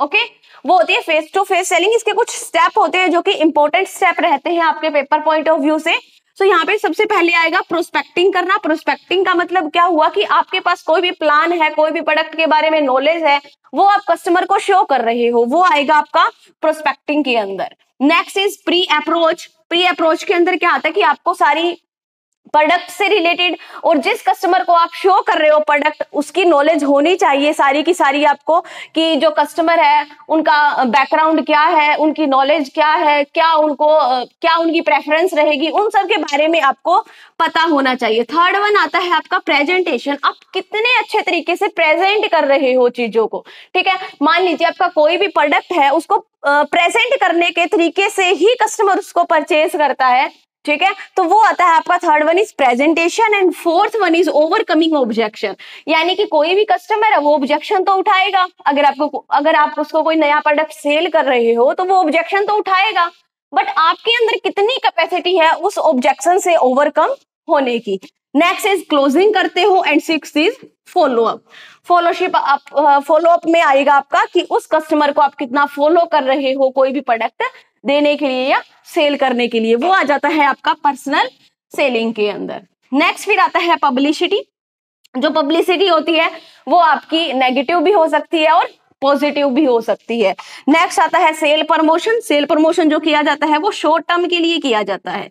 ओके वो होती है फेस टू फेस सेलिंग इसके कुछ स्टेप होते हैं जो कि इंपॉर्टेंट स्टेप रहते हैं आपके पेपर पॉइंट ऑफ़ व्यू से। तो यहाँ पे सबसे पहले आएगा प्रोस्पेक्टिंग करना। प्रोस्पेक्टिंग का मतलब क्या हुआ कि आपके पास कोई भी प्लान है, कोई भी प्रोडक्ट के बारे में नॉलेज है, वो आप कस्टमर को शो कर रहे हो। वो आएगा आपका प्रोस्पेक्टिंग के अंदर। Next is pre approach pre approach के अंदर क्या आता है कि आपको सारी प्रोडक्ट से रिलेटेड और जिस कस्टमर को आप शो कर रहे हो प्रोडक्ट, उसकी नॉलेज होनी चाहिए सारी की सारी आपको कि जो कस्टमर है, उनका बैकग्राउंड क्या है, उनकी नॉलेज क्या है, क्या उनको, क्या उनकी प्रेफरेंस रहेगी, उन सब के बारे में आपको पता होना चाहिए। थर्ड वन आता है आपका प्रेजेंटेशन आप कितने अच्छे तरीके से प्रेजेंट कर रहे हो चीज़ों को, ठीक है? मान लीजिए आपका कोई भी प्रोडक्ट है, उसको प्रेजेंट करने के तरीके से ही कस्टमर उसको परचेज करता है ठीक है? तो वो आता है आपका third one is presentation and fourth one is overcoming objection यानी कि कोई भी कस्टमर है, वो ऑब्जेक्शन तो उठाएगा। अगर आपको अगर आप उसको कोई नया प्रोडक्ट सेल कर रहे हो तो वो ऑब्जेक्शन तो उठाएगा। बट आपके अंदर कितनी कैपेसिटी है उस ऑब्जेक्शन से ओवरकम होने की? नेक्स्ट इज़ क्लोजिंग करते हो and six is follow up fellowship आप फॉलो अप में आएगा आपका कि उस कस्टमर को आप कितना फॉलो कर रहे हो, कोई भी प्रोडक्ट देने के लिए या सेल करने के लिए, वो आ जाता है आपका पर्सनल सेलिंग के अंदर। नेक्स्ट फिर आता है पब्लिसिटी जो पब्लिसिटी होती है, वो आपकी नेगेटिव भी हो सकती है और पॉजिटिव भी हो सकती है। नेक्स्ट आता है सेल प्रमोशन सेल प्रमोशन जो किया जाता है, वो शॉर्ट टर्म के लिए किया जाता है।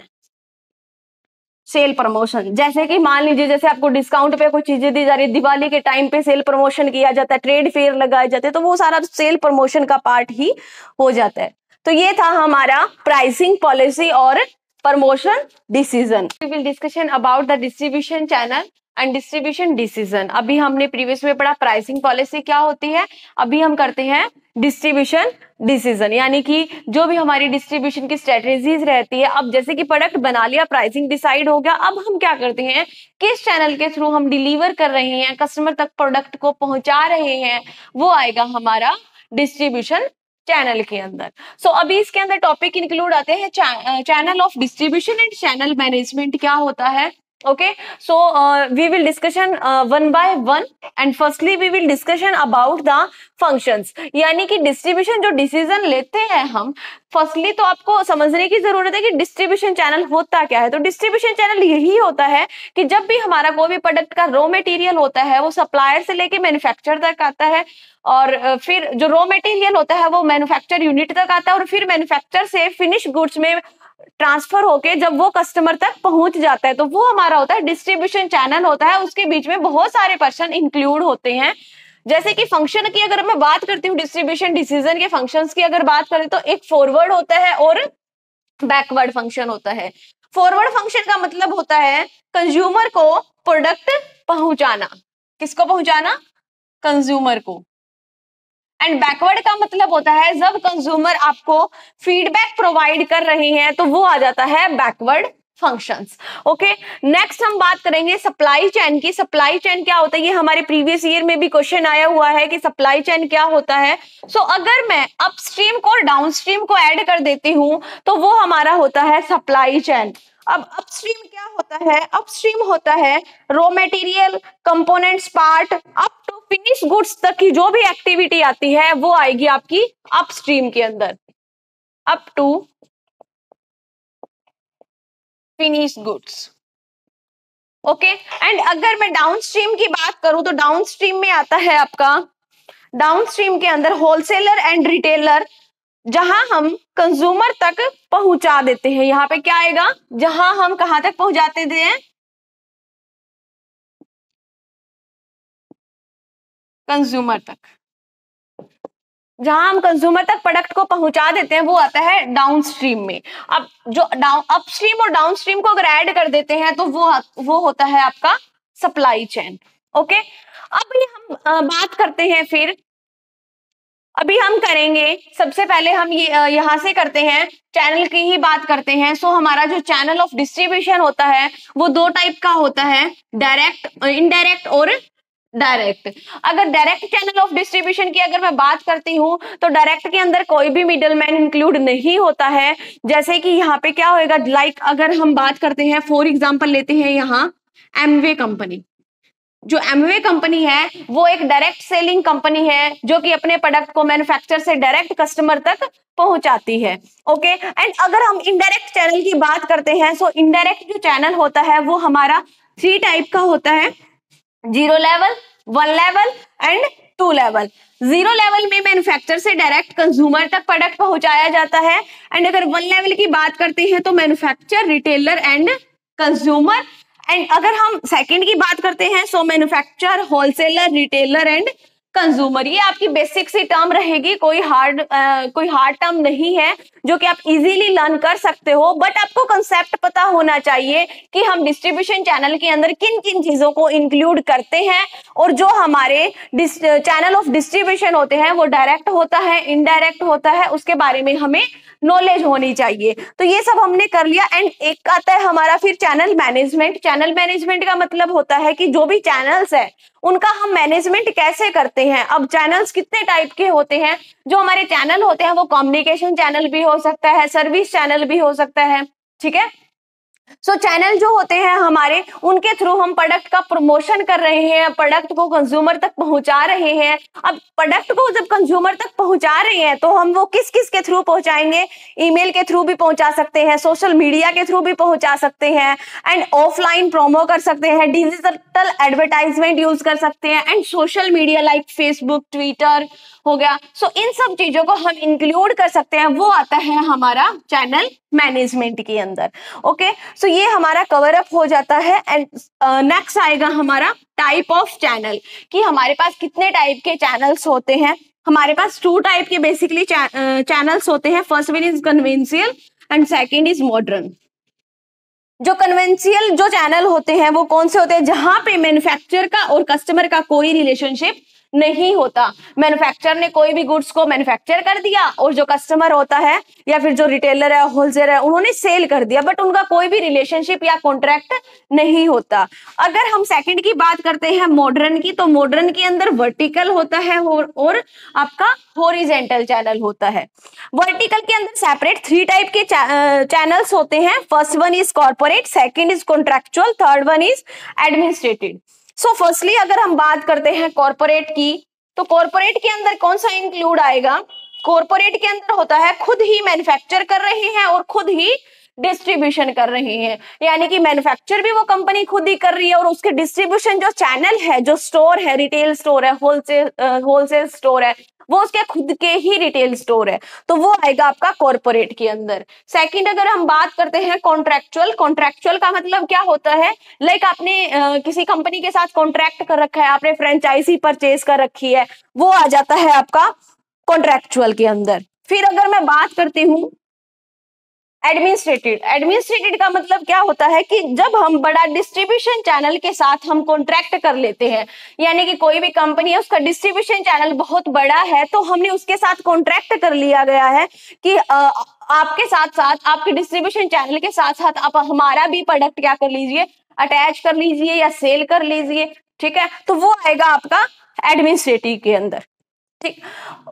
सेल प्रमोशन जैसे कि मान लीजिए, जैसे आपको डिस्काउंट पे कोई चीज़ें दी जा रही है, दिवाली के टाइम पे सेल प्रमोशन किया जाता है ट्रेड फेयर लगाए जाते हैं तो वो सारा सेल प्रमोशन का पार्ट ही हो जाता है। तो ये था हमारा प्राइसिंग पॉलिसी और promotion decision discussion about the distribution channel and distribution decision अभी हमने प्रीवियस में पढ़ा प्राइसिंग पॉलिसी क्या होती है? अभी हम करते हैं डिस्ट्रीब्यूशन डिसीज़न यानी कि जो भी हमारी डिस्ट्रीब्यूशन की स्ट्रेटेजीज रहती है, अब जैसे कि प्रोडक्ट बना लिया प्राइसिंग डिसाइड हो गया, अब हम क्या करते हैं? किस चैनल के थ्रू हम डिलीवर कर रहे हैं कस्टमर तक प्रोडक्ट को पहुँचा रहे हैं, वो आएगा हमारा डिस्ट्रीब्यूशन चैनल के अंदर। सो so, अभी इसके अंदर टॉपिक इंक्लूड आते हैं channel of distribution and channel management क्या होता है? Uh, we will discussion uh, one by one. And firstly we will discussion about the functions. यानी कि डिस्ट्रीब्यूशन जो डिसीज़न लेते हैं हम फर्स्टली तो आपको समझने की ज़रूरत है कि डिस्ट्रीब्यूशन चैनल होता क्या है। तो डिस्ट्रीब्यूशन चैनल यही होता है कि जब भी हमारा कोई भी प्रोडक्ट का रॉ मटेरियल होता है वो सप्लायर से लेके मैन्युफैक्चर तक आता है और फिर जो रॉ मटेरियल होता है वो मैन्युफैक्चर यूनिट तक आता है और फिर मैन्युफैक्चर से फिनिश गुड्स में ट्रांसफ़र होके जब वो कस्टमर तक पहुँच जाता है तो वो हमारा होता है डिस्ट्रीब्यूशन चैनल होता है, उसके बीच में बहुत सारे पर्सन इंक्लूड होते हैं। जैसे कि फ़ंक्शन की अगर मैं बात करती हूँ डिस्ट्रीब्यूशन डिसीज़न के फ़ंक्शन की अगर बात करें तो एक फॉरवर्ड होता है और बैकवर्ड फ़ंक्शन होता है। फॉरवर्ड फ़ंक्शन का मतलब होता है कंज्यूमर को प्रोडक्ट पहुंचाना। किसको पहुंचाना? कंज्यूमर को। एंड बैकवर्ड का मतलब होता है जब कंज्यूमर आपको फीडबैक प्रोवाइड कर रहे हैं तो वो आ जाता है बैकवर्ड फ़ंक्शंस ओके नेक्स्ट हम बात करेंगे सप्लाई चेन की. सप्लाई चेन क्या होता है? ये हमारे प्रीवियस ईयर में भी क्वेश्चन आया हुआ है कि सप्लाई चेन क्या होता है. सो so, अगर मैं अपस्ट्रीम को और डाउनस्ट्रीम को ऐड कर देती हूँ तो वो हमारा होता है सप्लाई चेन अब अपस्ट्रीम क्या होता है? अपस्ट्रीम होता है raw material components part up finish goods तक की जो भी एक्टिविटी आती है, वो आएगी आपकी अपस्ट्रीम के अंदर। Up to finish goods okay and अगर मैं डाउनस्ट्रीम की बात करूँ तो डाउनस्ट्रीम में आता है आपका डाउनस्ट्रीम के अंदर होलसेलर एंड रिटेलर जहाँ हम कंज्यूमर तक पहुँचा देते हैं। यहाँ पे क्या आएगा? जहाँ हम कहाँ तक पहुंचाते हैं? कंज्यूमर तक। जहाँ हम कंज्यूमर तक प्रोडक्ट को पहुँचा देते हैं, वो आता है डाउन स्ट्रीम में। अब जो डाउन अपस्ट्रीम और डाउन स्ट्रीम को अगर ऐड कर देते हैं तो वो वो होता है आपका सप्लाई चेन ओके अब हम बात करते हैं फिर। अभी हम करेंगे, सबसे पहले हम ये यहाँ से करते हैं चैनल की ही बात करते हैं। सो हमारा जो चैनल ऑफ़ डिस्ट्रीब्यूशन होता है, वो दो टाइप का होता है डायरेक्ट इनडायरेक्ट और डायरेक्ट अगर डायरेक्ट चैनल ऑफ़ डिस्ट्रीब्यूशन की अगर मैं बात करती हूँ तो डायरेक्ट के अंदर कोई भी मिडल मैन इंक्लूड नहीं होता है। जैसे कि यहाँ पे क्या होएगा लाइक like अगर हम बात करते हैं फॉर एग्ज़ाम्पल लेते हैं यहाँ एमवे कंपनी जो एमवे कंपनी है, वो एक डायरेक्ट सेलिंग कंपनी है, जो कि अपने प्रोडक्ट को मैन्युफैक्चर से डायरेक्ट कस्टमर तक पहुंचाती है। ओके एंड अगर हम इनडायरेक्ट चैनल की बात करते हैं सो इनडायरेक्ट जो चैनल होता है, वो हमारा थ्री टाइप का होता है। Zero level, one level and two level. Zero level में मैन्युफैक्चर से डायरेक्ट कंज्यूमर तक प्रोडक्ट पहुँचाया जाता है। एंड अगर वन लेवल की बात करते हैं तो manufacture retailer and consumer and अगर हम सेकंड की बात करते हैं so manufacture wholesaler retailer and consumer ये आपकी बेसिक सी टर्म रहेगी, कोई हार्ड कोई हार्ड टर्म नहीं है, जो कि आप इजीली लर्न कर सकते हो बट आपको कंसेप्ट पता होना चाहिए कि हम डिस्ट्रीब्यूशन चैनल के अंदर किन किन चीज़ों को इंक्लूड करते हैं, और जो हमारे चैनल ऑफ़ डिस्ट्रीब्यूशन होते हैं, वो डायरेक्ट होता है इनडायरेक्ट होता है, उसके बारे में हमें नॉलेज होनी चाहिए। तो ये सब हमने कर लिया एंड एक आता है हमारा फिर चैनल मैनेजमेंट चैनल मैनेजमेंट का मतलब होता है कि जो भी चैनल्स है उनका हम मैनेजमेंट कैसे करते हैं? अब चैनल्स कितने टाइप के होते हैं? जो हमारे चैनल होते हैं, वो कम्युनिकेशन चैनल भी हो सकता है सर्विस चैनल भी हो सकता है, ठीक है? सो so, चैनल जो होते हैं हमारे उनके थ्रू हम प्रोडक्ट का प्रमोशन कर रहे हैं प्रोडक्ट को कंज्यूमर तक पहुँचा रहे हैं। अब प्रोडक्ट को जब कंज्यूमर तक पहुँचा रहे हैं तो हम वो किस किस के थ्रू पहुंचाएँगे? ईमेल के थ्रू भी पहुँचा सकते हैं सोशल मीडिया के थ्रू भी पहुँचा सकते हैं एंड ऑफलाइन प्रोमो कर सकते हैं डिजिटल एडवर्टाइजमेंट यूज़ कर सकते हैं and social media like Facebook Twitter हो गया। सो so, इन सब चीज़ों को हम इंक्लूड कर सकते हैं वो आता है हमारा चैनल मैनेजमेंट के अंदर। ओके सो ये हमारा कवर अप हो जाता है एंड नेक्स्ट uh, आएगा हमारा टाइप ऑफ़ चैनल कि हमारे पास कितने टाइप के चैनल्स होते हैं। हमारे पास टू टाइप के बेसिकली चैनल्स होते हैं। First one is conventional and second is modern जो कन्वेंशियल जो चैनल होते हैं वो कौन से होते हैं? जहाँ पे मैन्युफैक्चर का और कस्टमर का कोई रिलेशनशिप नहीं होता। मैन्युफैक्चर ने कोई भी गुड्स को मैन्युफैक्चर कर दिया और जो कस्टमर होता है या फिर जो रिटेलर है होलसेलर है उन्होंने सेल कर दिया बट उनका कोई भी रिलेशनशिप या कॉन्ट्रैक्ट नहीं होता। अगर हम सेकंड की बात करते हैं मॉडर्न की तो मॉडर्न के अंदर वर्टिकल होता है और, आपका होरिजेंटल चैनल होता है। वर्टिकल के अंदर सेपरेट थ्री टाइप के चैनल्स होते हैं। First one is corporate second is contractual third one is administrative so firstly अगर हम बात करते हैं कॉरपोरेट की तो कॉरपोरेट के अंदर कौन सा इंक्लूड आएगा? कॉरपोरेट के अंदर होता है खुद ही मैन्युफैक्चर कर रहे हैं और खुद ही डिस्ट्रीब्यूशन कर रहे हैं। यानी कि मैन्युफैक्चर भी वो कंपनी खुद ही कर रही है और उसके डिस्ट्रीब्यूशन जो चैनल है जो स्टोर है रिटेल स्टोर है होलसेल होलसेल स्टोर है वो उसके खुद के ही रिटेल स्टोर है। तो वो आएगा आपका कॉरपोरेट के अंदर। सेकंड अगर हम बात करते हैं कॉन्ट्रेक्चुअल कॉन्ट्रेक्चुअल का मतलब क्या होता है? लाइक आपने आ, किसी कंपनी के साथ कॉन्ट्रैक्ट कर रखा है आपने फ्रेंचाइजी परचेज कर रखी है वो आ जाता है आपका कॉन्ट्रेक्चुअल के अंदर। फिर अगर मैं बात करती हूँ एडमिनिस्ट्रेटेड एडमिनिस्ट्रेटेड का मतलब क्या होता है कि जब हम बड़ा डिस्ट्रीब्यूशन चैनल के साथ हम कॉन्ट्रैक्ट कर लेते हैं यानी कि कोई भी कंपनी है उसका डिस्ट्रीब्यूशन चैनल बहुत बड़ा है तो हमने उसके साथ कॉन्ट्रैक्ट कर लिया गया है कि आ, आपके साथ साथ आपके डिस्ट्रीब्यूशन चैनल के साथ साथ आप हमारा भी प्रोडक्ट क्या कर लीजिए अटैच कर लीजिए या सेल कर लीजिए ठीक है? तो वो आएगा आपका एडमिनिस्ट्रेटिव के अंदर। ठीक।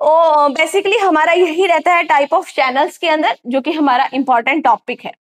ओ बेसिकली हमारा यही रहता है टाइप ऑफ़ चैनल्स के अंदर, जो कि हमारा इंपॉर्टेंट टॉपिक है।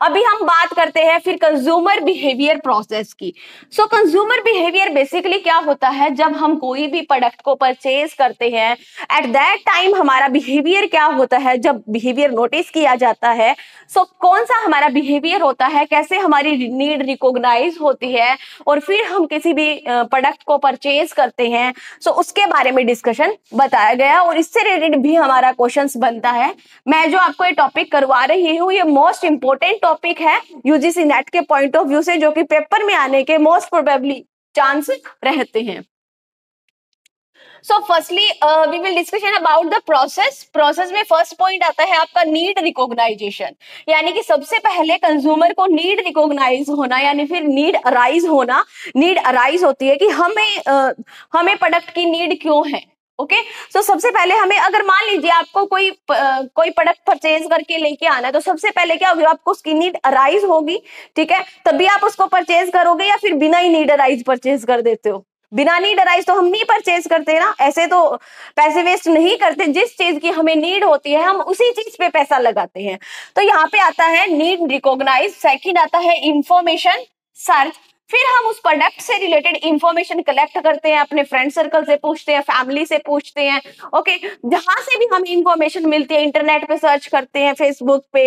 अभी हम बात करते हैं फिर कंज्यूमर बिहेवियर प्रोसेस की। सो कंज्यूमर बिहेवियर बेसिकली क्या होता है? जब हम कोई भी प्रोडक्ट को परचेज करते हैं एट दैट टाइम हमारा बिहेवियर क्या होता है? जब बिहेवियर नोटिस किया जाता है सो so, कौन सा हमारा बिहेवियर होता है? कैसे हमारी नीड रिकॉग्नाइज होती है? और फिर हम किसी भी प्रोडक्ट को परचेज करते हैं सो so, उसके बारे में डिस्कशन बताया गया। और इससे रिलेटेड भी हमारा क्वेश्चन बनता है। मैं जो आपको ये टॉपिक करवा रही हूँ ये मोस्ट इंपोर्टेंट टॉपिक है यूजीसी नेट के पॉइंट ऑफ़ व्यू से जो कि पेपर में आने के मोस्ट प्रोबेबली चांस रहते हैं। So firstly we will discussion about the process process में फ़र्स्ट पॉइंट आता है आपका नीड रिकॉग्नाइजेशन यानी कि सबसे पहले कंज्यूमर को नीड रिकॉग्नाइज होना यानी फिर नीड अराइज होना। नीड अराइज होती है कि हमें uh, हमें प्रोडक्ट की नीड क्यों है? ओके? Okay? सो so, सबसे पहले हमें अगर मान लीजिए आपको कोई uh, कोई प्रोडक्ट परचेज करके लेके आना है तो सबसे पहले क्या होगा? आपको उसकी नीड अराइज होगी ठीक है? तभी आप उसको परचेज करोगे या फिर बिना ही नीड अराइज परचेज कर देते हो? बिना नीड अराइज तो हम नहीं परचेज करते ना? ऐसे तो पैसे वेस्ट नहीं करते। जिस चीज़ की हमें नीड होती है हम उसी चीज़ पे पैसा लगाते हैं। तो यहाँ पे आता है नीड रिकॉग्नाइज सेकंड आता है इंफॉर्मेशन सर्च फिर हम उस प्रोडक्ट से रिलेटेड इंफॉर्मेशन कलेक्ट करते हैं, अपने फ्रेंड सर्कल से पूछते हैं फैमिली से पूछते हैं ओके जहाँ से भी हमें इंफॉर्मेशन मिलती है इंटरनेट पे सर्च करते हैं फेसबुक पे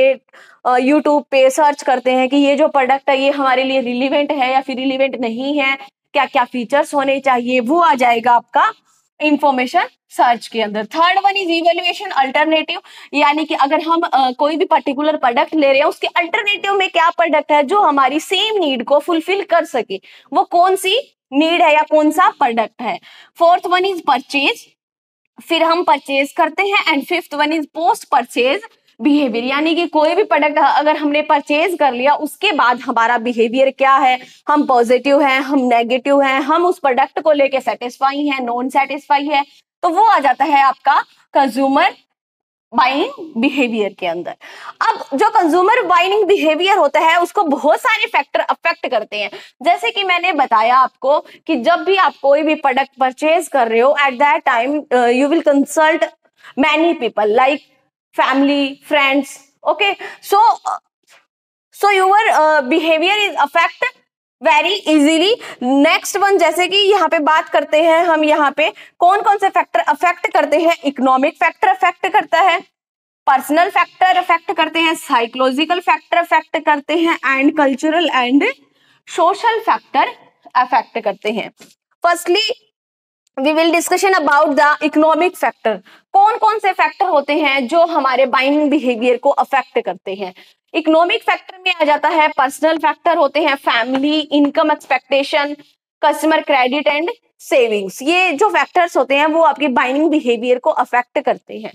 यूट्यूब पे सर्च करते हैं कि ये जो प्रोडक्ट है, ये हमारे लिए रिलीवेंट है या फिर रिलीवेंट नहीं है क्या क्या फीचर्स होने चाहिए, वो आ जाएगा आपका इंफॉर्मेशन सर्च के अंदर। Third one is evaluation alternative यानी कि अगर हम uh, कोई भी पर्टिकुलर प्रोडक्ट ले रहे हैं उसके अल्टरनेटिव में क्या प्रोडक्ट है जो हमारी सेम नीड को फुलफिल कर सके? वो कौन सी नीड है या कौन सा प्रोडक्ट है? फोर्थ वन इज़ परचेज फिर हम परचेज करते हैं and fifth one is post purchase behaviour यानी कि कोई भी प्रोडक्ट अगर हमने परचेज कर लिया, उसके बाद हमारा बिहेवियर क्या है? हम पॉजिटिव हैं, हम नेगेटिव हैं, हम उस प्रोडक्ट को लेके सेटिस्फाई हैं नॉन सेटिस्फाई है तो वो आ जाता है आपका कंज्यूमर बाइंग बिहेवियर के अंदर। अब जो कंज्यूमर बाइंग बिहेवियर होता है, उसको बहुत सारे फैक्टर अफेक्ट करते हैं। जैसे कि मैंने बताया आपको कि जब भी आप कोई भी प्रोडक्ट परचेज कर रहे हो at that time you will consult many people like family friends okay? So so your uh, behavior is affect very easily next one जैसे कि यहाँ पे बात करते हैं हम यहाँ पे कौन कौन से फैक्टर अफेक्ट करते हैं? इकोनॉमिक फैक्टर अफेक्ट करता है पर्सनल फैक्टर अफेक्ट करते हैं साइकोलॉजिकल फैक्टर अफेक्ट करते हैं and cultural and social factor affect करते हैं। Firstly we will discussion about the economic factor कौन कौन से फैक्टर होते हैं जो हमारे बाइंग बिहेवियर को अफेक्ट करते हैं? इकोनॉमिक फैक्टर में आ जाता है पर्सनल फैक्टर होते हैं family income expectation customer credit and savings ये जो फैक्टर्स होते हैं, वो आपके बाइंग बिहेवियर को अफेक्ट करते हैं।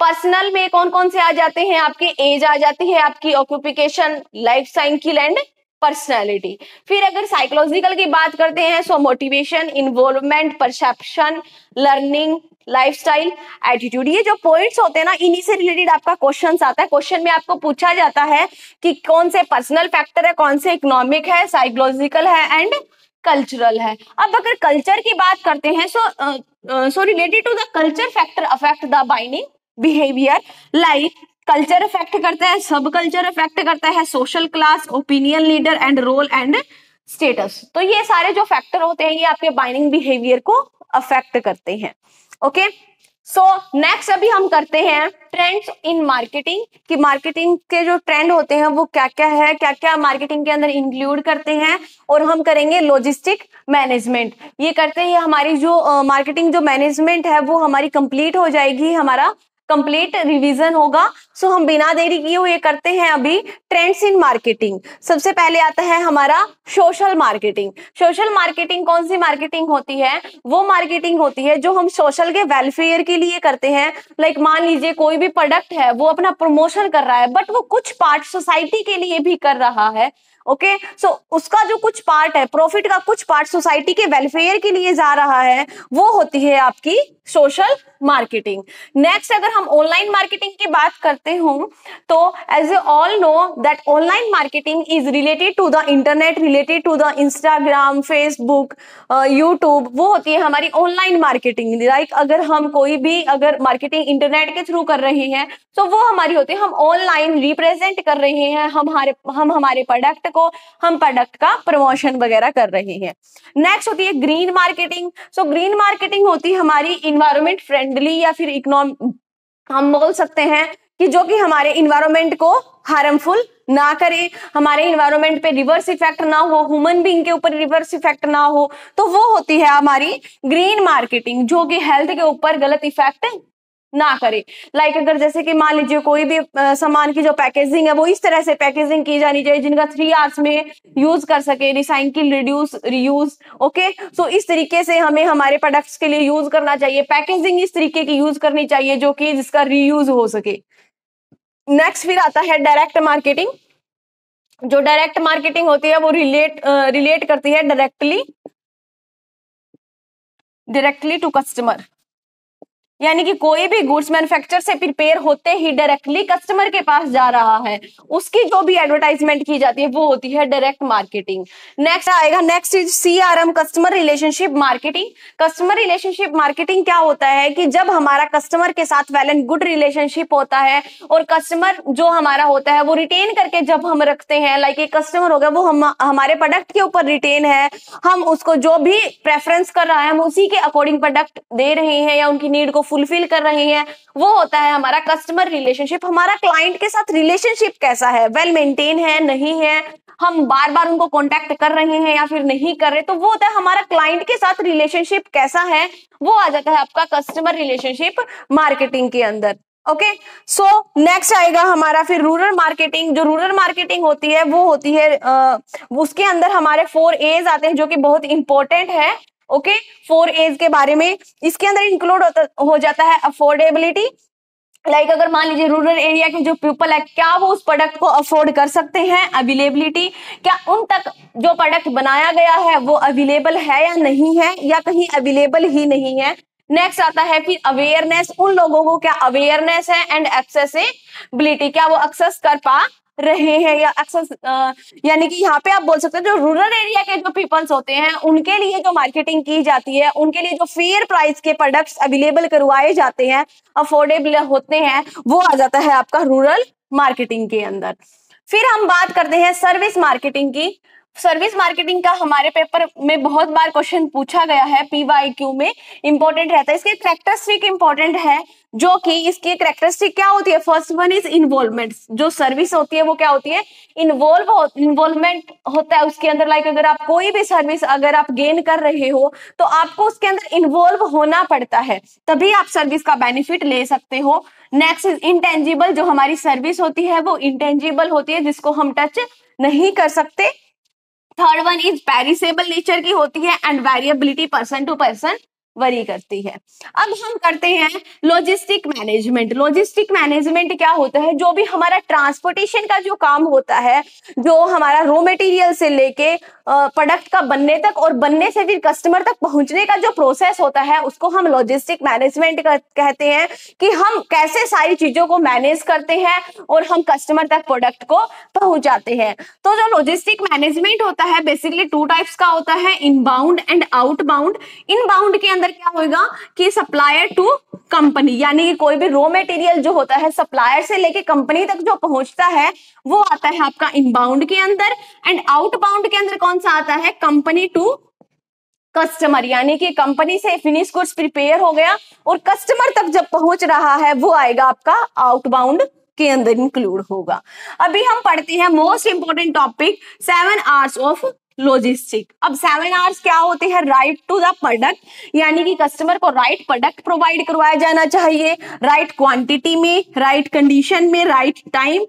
पर्सनल में कौन कौन से आ जाते हैं? आपकी एज आ जाती है, आपकी occupation life cycle and personality फिर अगर साइकोलॉजिकल की बात करते हैं so motivation involvement perception learning lifestyle attitude ये जो पॉइंट्स होते हैं ना, इन्हीं से रिलेटेड आपका क्वेश्चन आता है। क्वेश्चन में आपको पूछा जाता है कि कौन से पर्सनल फैक्टर है, कौन से इकोनॉमिक है साइकोलॉजिकल है एंड कल्चरल है। अब अगर कल्चर की बात करते हैं so so related to the culture factor affect the binding behaviour like culture effect करता है सब कल्चर इफ़ेक्ट करता है social class opinion leader and role and status तो ये सारे जो फैक्टर होते हैं ये आपके बाइंडिंग बिहेवियर को अफेक्ट करते हैं। ओके सो नेक्स्ट अभी हम करते हैं ट्रेंड्स इन मार्केटिंग कि मार्केटिंग के जो ट्रेंड होते हैं वो क्या क्या है क्या क्या मार्केटिंग के अंदर इंक्लूड करते हैं और हम करेंगे लॉजिस्टिक मैनेजमेंट ये करते ही हमारी जो मार्केटिंग uh, जो मैनेजमेंट है वो हमारी कंप्लीट हो जाएगी हमारा कंप्लीट रिवीजन होगा। सो हम बिना देरी किए हुए करते हैं अभी ट्रेंड्स इन मार्केटिंग सबसे पहले आता है हमारा सोशल मार्केटिंग सोशल मार्केटिंग कौन सी मार्केटिंग होती है? वो मार्केटिंग होती है जो हम सोशल के वेलफेयर के लिए करते हैं। लाइक like, मान लीजिए कोई भी प्रोडक्ट है वो अपना प्रमोशन कर रहा है बट वो कुछ पार्ट सोसाइटी के लिए भी कर रहा है। ओके? सो उसका जो कुछ पार्ट है प्रॉफिट का कुछ पार्ट सोसाइटी के वेलफेयर के लिए जा रहा है, वो होती है आपकी सोशल मार्केटिंग नेक्स्ट अगर हम ऑनलाइन मार्केटिंग की बात करते हो तो as a all know that online marketing is related to the internet related to the Instagram Facebook YouTube वो होती है हमारी ऑनलाइन मार्केटिंग लाइक अगर हम कोई भी अगर मार्केटिंग इंटरनेट के थ्रू कर रहे हैं तो वो हमारी होती है, हम ऑनलाइन रिप्रेजेंट कर रहे हैं, हम हमारे हम हमारे प्रोडक्ट को हम प्रोडक्ट का प्रमोशन वगैरह कर रहे हैं। नेक्स्ट होती है green marketing so green marketing होती है हमारी इन्वायरमेंट फ्रेंडली या फिर इकोनॉम हम बोल सकते हैं कि जो कि हमारे इन्वायरमेंट को हार्मफुल ना करे। हमारे इन्वायरमेंट पे रिवर्स इफ़ेक्ट ना हो ह्यूमन बींग के ऊपर रिवर्स इफ़ेक्ट ना हो तो वो होती है हमारी ग्रीन मार्केटिंग जो कि हेल्थ के ऊपर गलत इफ़ेक्ट ना करे। लाइक like अगर जैसे कि मान लीजिए कोई भी सामान की जो पैकेजिंग है, वो इस तरह से पैकेजिंग की जानी चाहिए जिनका थ्री आवर्स में यूज़ कर सके recycle reduce reuse okay so इस तरीके से हमें हमारे प्रोडक्ट्स के लिए यूज़ करना चाहिए। पैकेजिंग इस तरीके की यूज़ करनी चाहिए जो कि जिसका रीयूज हो सके। नेक्स्ट फिर आता है डायरेक्ट मार्केटिंग जो डायरेक्ट मार्केटिंग होती है, वो रिलेट रिलेट करती है डायरेक्टली डायरेक्टली टू कस्टमर यानी कि कोई भी गुड्स मैन्युफैक्चर से प्रिपेयर होते ही डायरेक्टली कस्टमर के पास जा रहा है। उसकी जो भी एडवर्टाइजमेंट की जाती है, वो होती है डायरेक्ट मार्केटिंग नेक्स्ट आएगा next is CRM customer relationship marketing customer relationship marketing क्या होता है कि जब हमारा कस्टमर के साथ वेल एंड गुड रिलेशनशिप होता है और कस्टमर जो हमारा होता है, वो रिटेन करके जब हम रखते हैं लाइक एक कस्टमर हो गया, वो हम, हमारे प्रोडक्ट के ऊपर रिटेन है, हम उसको जो भी प्रेफरेंस कर रहा है, हम उसी के अकॉर्डिंग प्रोडक्ट दे रहे हैं या उनकी नीड को फुलफिल कर रहे हैं वो होता है हमारा कस्टमर रिलेशनशिप हमारा क्लाइंट के साथ रिलेशनशिप कैसा है? वेल well मेंटेन है नहीं है? हम बार बार उनको कांटेक्ट कर रहे हैं या फिर नहीं कर रहे तो वो होता है हमारा क्लाइंट के साथ रिलेशनशिप कैसा है? वो आ जाता है आपका कस्टमर रिलेशनशिप मार्केटिंग के अंदर ओके सो नेक्स्ट आएगा हमारा फिर रूरल मार्केटिंग जो रूरल मार्केटिंग होती है वो होती है आ, उसके अंदर हमारे फोर एज आते हैं जो कि बहुत इंपॉर्टेंट है। ओके फोर एज के बारे में इसके अंदर इंक्लूड हो जाता है अफोर्डेबिलिटी लाइक like अगर मान लीजिए रूरल एरिया के जो पीपल है, क्या वो उस प्रोडक्ट को अफोर्ड कर सकते हैं? अवेलेबिलिटी क्या उन तक जो प्रोडक्ट बनाया गया है, वो अवेलेबल है या नहीं है? या कहीं अवेलेबल ही नहीं है? नेक्स्ट आता है फिर अवेयरनेस उन लोगों को क्या अवेयरनेस है एंड एक्सेसिबिलिटी क्या वो एक्सेस कर पा रहे हैं या एक्सेस यानी कि यहाँ पे आप बोल सकते हो जो रूरल एरिया के जो पीपल्स होते हैं, उनके लिए जो मार्केटिंग की जाती है, उनके लिए जो फेयर प्राइस के प्रोडक्ट्स अवेलेबल करवाए जाते हैं अफोर्डेबल होते हैं, वो आ जाता है आपका रूरल मार्केटिंग के अंदर। फिर हम बात करते हैं सर्विस मार्केटिंग की। सर्विस मार्केटिंग का हमारे पेपर में बहुत बार क्वेश्चन पूछा गया है पीवाई क्यू में इंपॉर्टेंट रहता है। इसके करेक्टरिस्टिक इंपॉर्टेंट है जो कि इसकी करेक्टरिस्टिक क्या होती है? फ़र्स्ट वन इज़ इन्वॉल्वमेंट जो सर्विस होती है वो क्या होती है? इन्वॉल्व हो, इन्वॉल्वमेंट होता है उसके अंदर लाइक अगर आप कोई भी सर्विस अगर आप गेन कर रहे हो तो आपको उसके अंदर इन्वॉल्व होना पड़ता है। तभी आप सर्विस का बेनिफिट ले सकते हो। नेक्स्ट इज़ इंटेंजिबल जो हमारी सर्विस होती है वो इंटेंजिबल होती है जिसको हम टच नहीं कर सकते। Third one is perishable nature की होती है and variability person to person vary करती है। अब हम करते हैं लॉजिस्टिक मैनेजमेंट लॉजिस्टिक मैनेजमेंट क्या होता है? जो भी हमारा ट्रांसपोर्टेशन का जो काम होता है, जो हमारा रॉ मटेरियल से लेके प्रोडक्ट का बनने तक और बनने से फिर कस्टमर तक पहुँचने का जो प्रोसेस होता है, उसको हम लॉजिस्टिक मैनेजमेंट कहते हैं कि हम कैसे सारी चीज़ों को मैनेज करते हैं और हम कस्टमर तक प्रोडक्ट को पहुंचाते हैं। तो जो लॉजिस्टिक मैनेजमेंट होता है बेसिकली टू टाइप्स का होता है इनबाउंड एंड आउटबाउंड इनबाउंड के अंदर क्या होगा कि सप्लायर टू कंपनी यानी कि कोई भी रॉ मटेरियल जो होता है सप्लायर से लेके कंपनी तक जो पहुँचता है, वो आता है आपका इनबाउंड के अंदर एंड आउटबाउंड के अंदर कौन सा आता है? कंपनी टू कस्टमर यानी कि कंपनी से फिनिश गुड्स प्रिपेयर हो गया और कस्टमर तक जब पहुँच रहा है, वो आएगा आपका आउटबाउंड के अंदर इंक्लूड होगा। अभी हम पढ़ते हैं most important topic seven hours of logistic अब सेवन आवर्स क्या होते हैं? राइट टू द प्रोडक्ट यानी कि कस्टमर को राइट प्रोडक्ट प्रोवाइड करवाया जाना चाहिए। राइट क्वांटिटी में राइट कंडीशन में राइट टाइम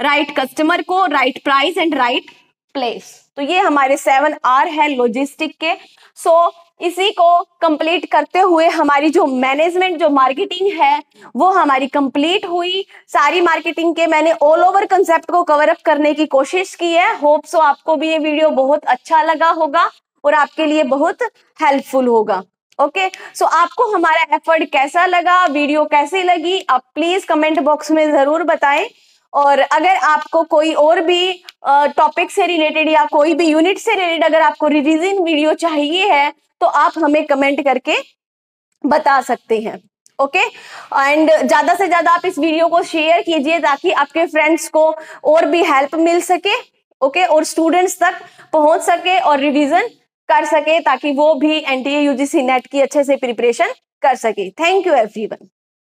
राइट कस्टमर को right price and right place तो ये हमारे सेवन आर है लॉजिस्टिक के। सो so, इसी को कंप्लीट करते हुए हमारी जो मैनेजमेंट जो मार्केटिंग है वो हमारी कंप्लीट हुई। सारी मार्केटिंग के मैंने ऑल ओवर कंसेप्ट को कवर अप करने की कोशिश की है। होप सो आपको भी ये वीडियो बहुत अच्छा लगा होगा और आपके लिए बहुत हेल्पफुल होगा। ओके okay, सो so आपको हमारा एफर्ट कैसा लगा? वीडियो कैसी लगी? आप प्लीज़ कमेंट बॉक्स में ज़रूर बताएँ। और अगर आपको कोई और भी टॉपिक से रिलेटेड या कोई भी यूनिट से रिलेटेड अगर आपको रिविजन वीडियो चाहिए है तो आप हमें कमेंट करके बता सकते हैं, ओके? एंड ज़्यादा से ज़्यादा आप इस वीडियो को शेयर कीजिए ताकि आपके फ्रेंड्स को और भी हेल्प मिल सके, ओके? okay? और स्टूडेंट्स तक पहुँच सके और रिवीजन कर सके ताकि वो भी एनटीए यूजीसी नेट की अच्छे से प्रिपरेशन कर सके। Thank you everyone.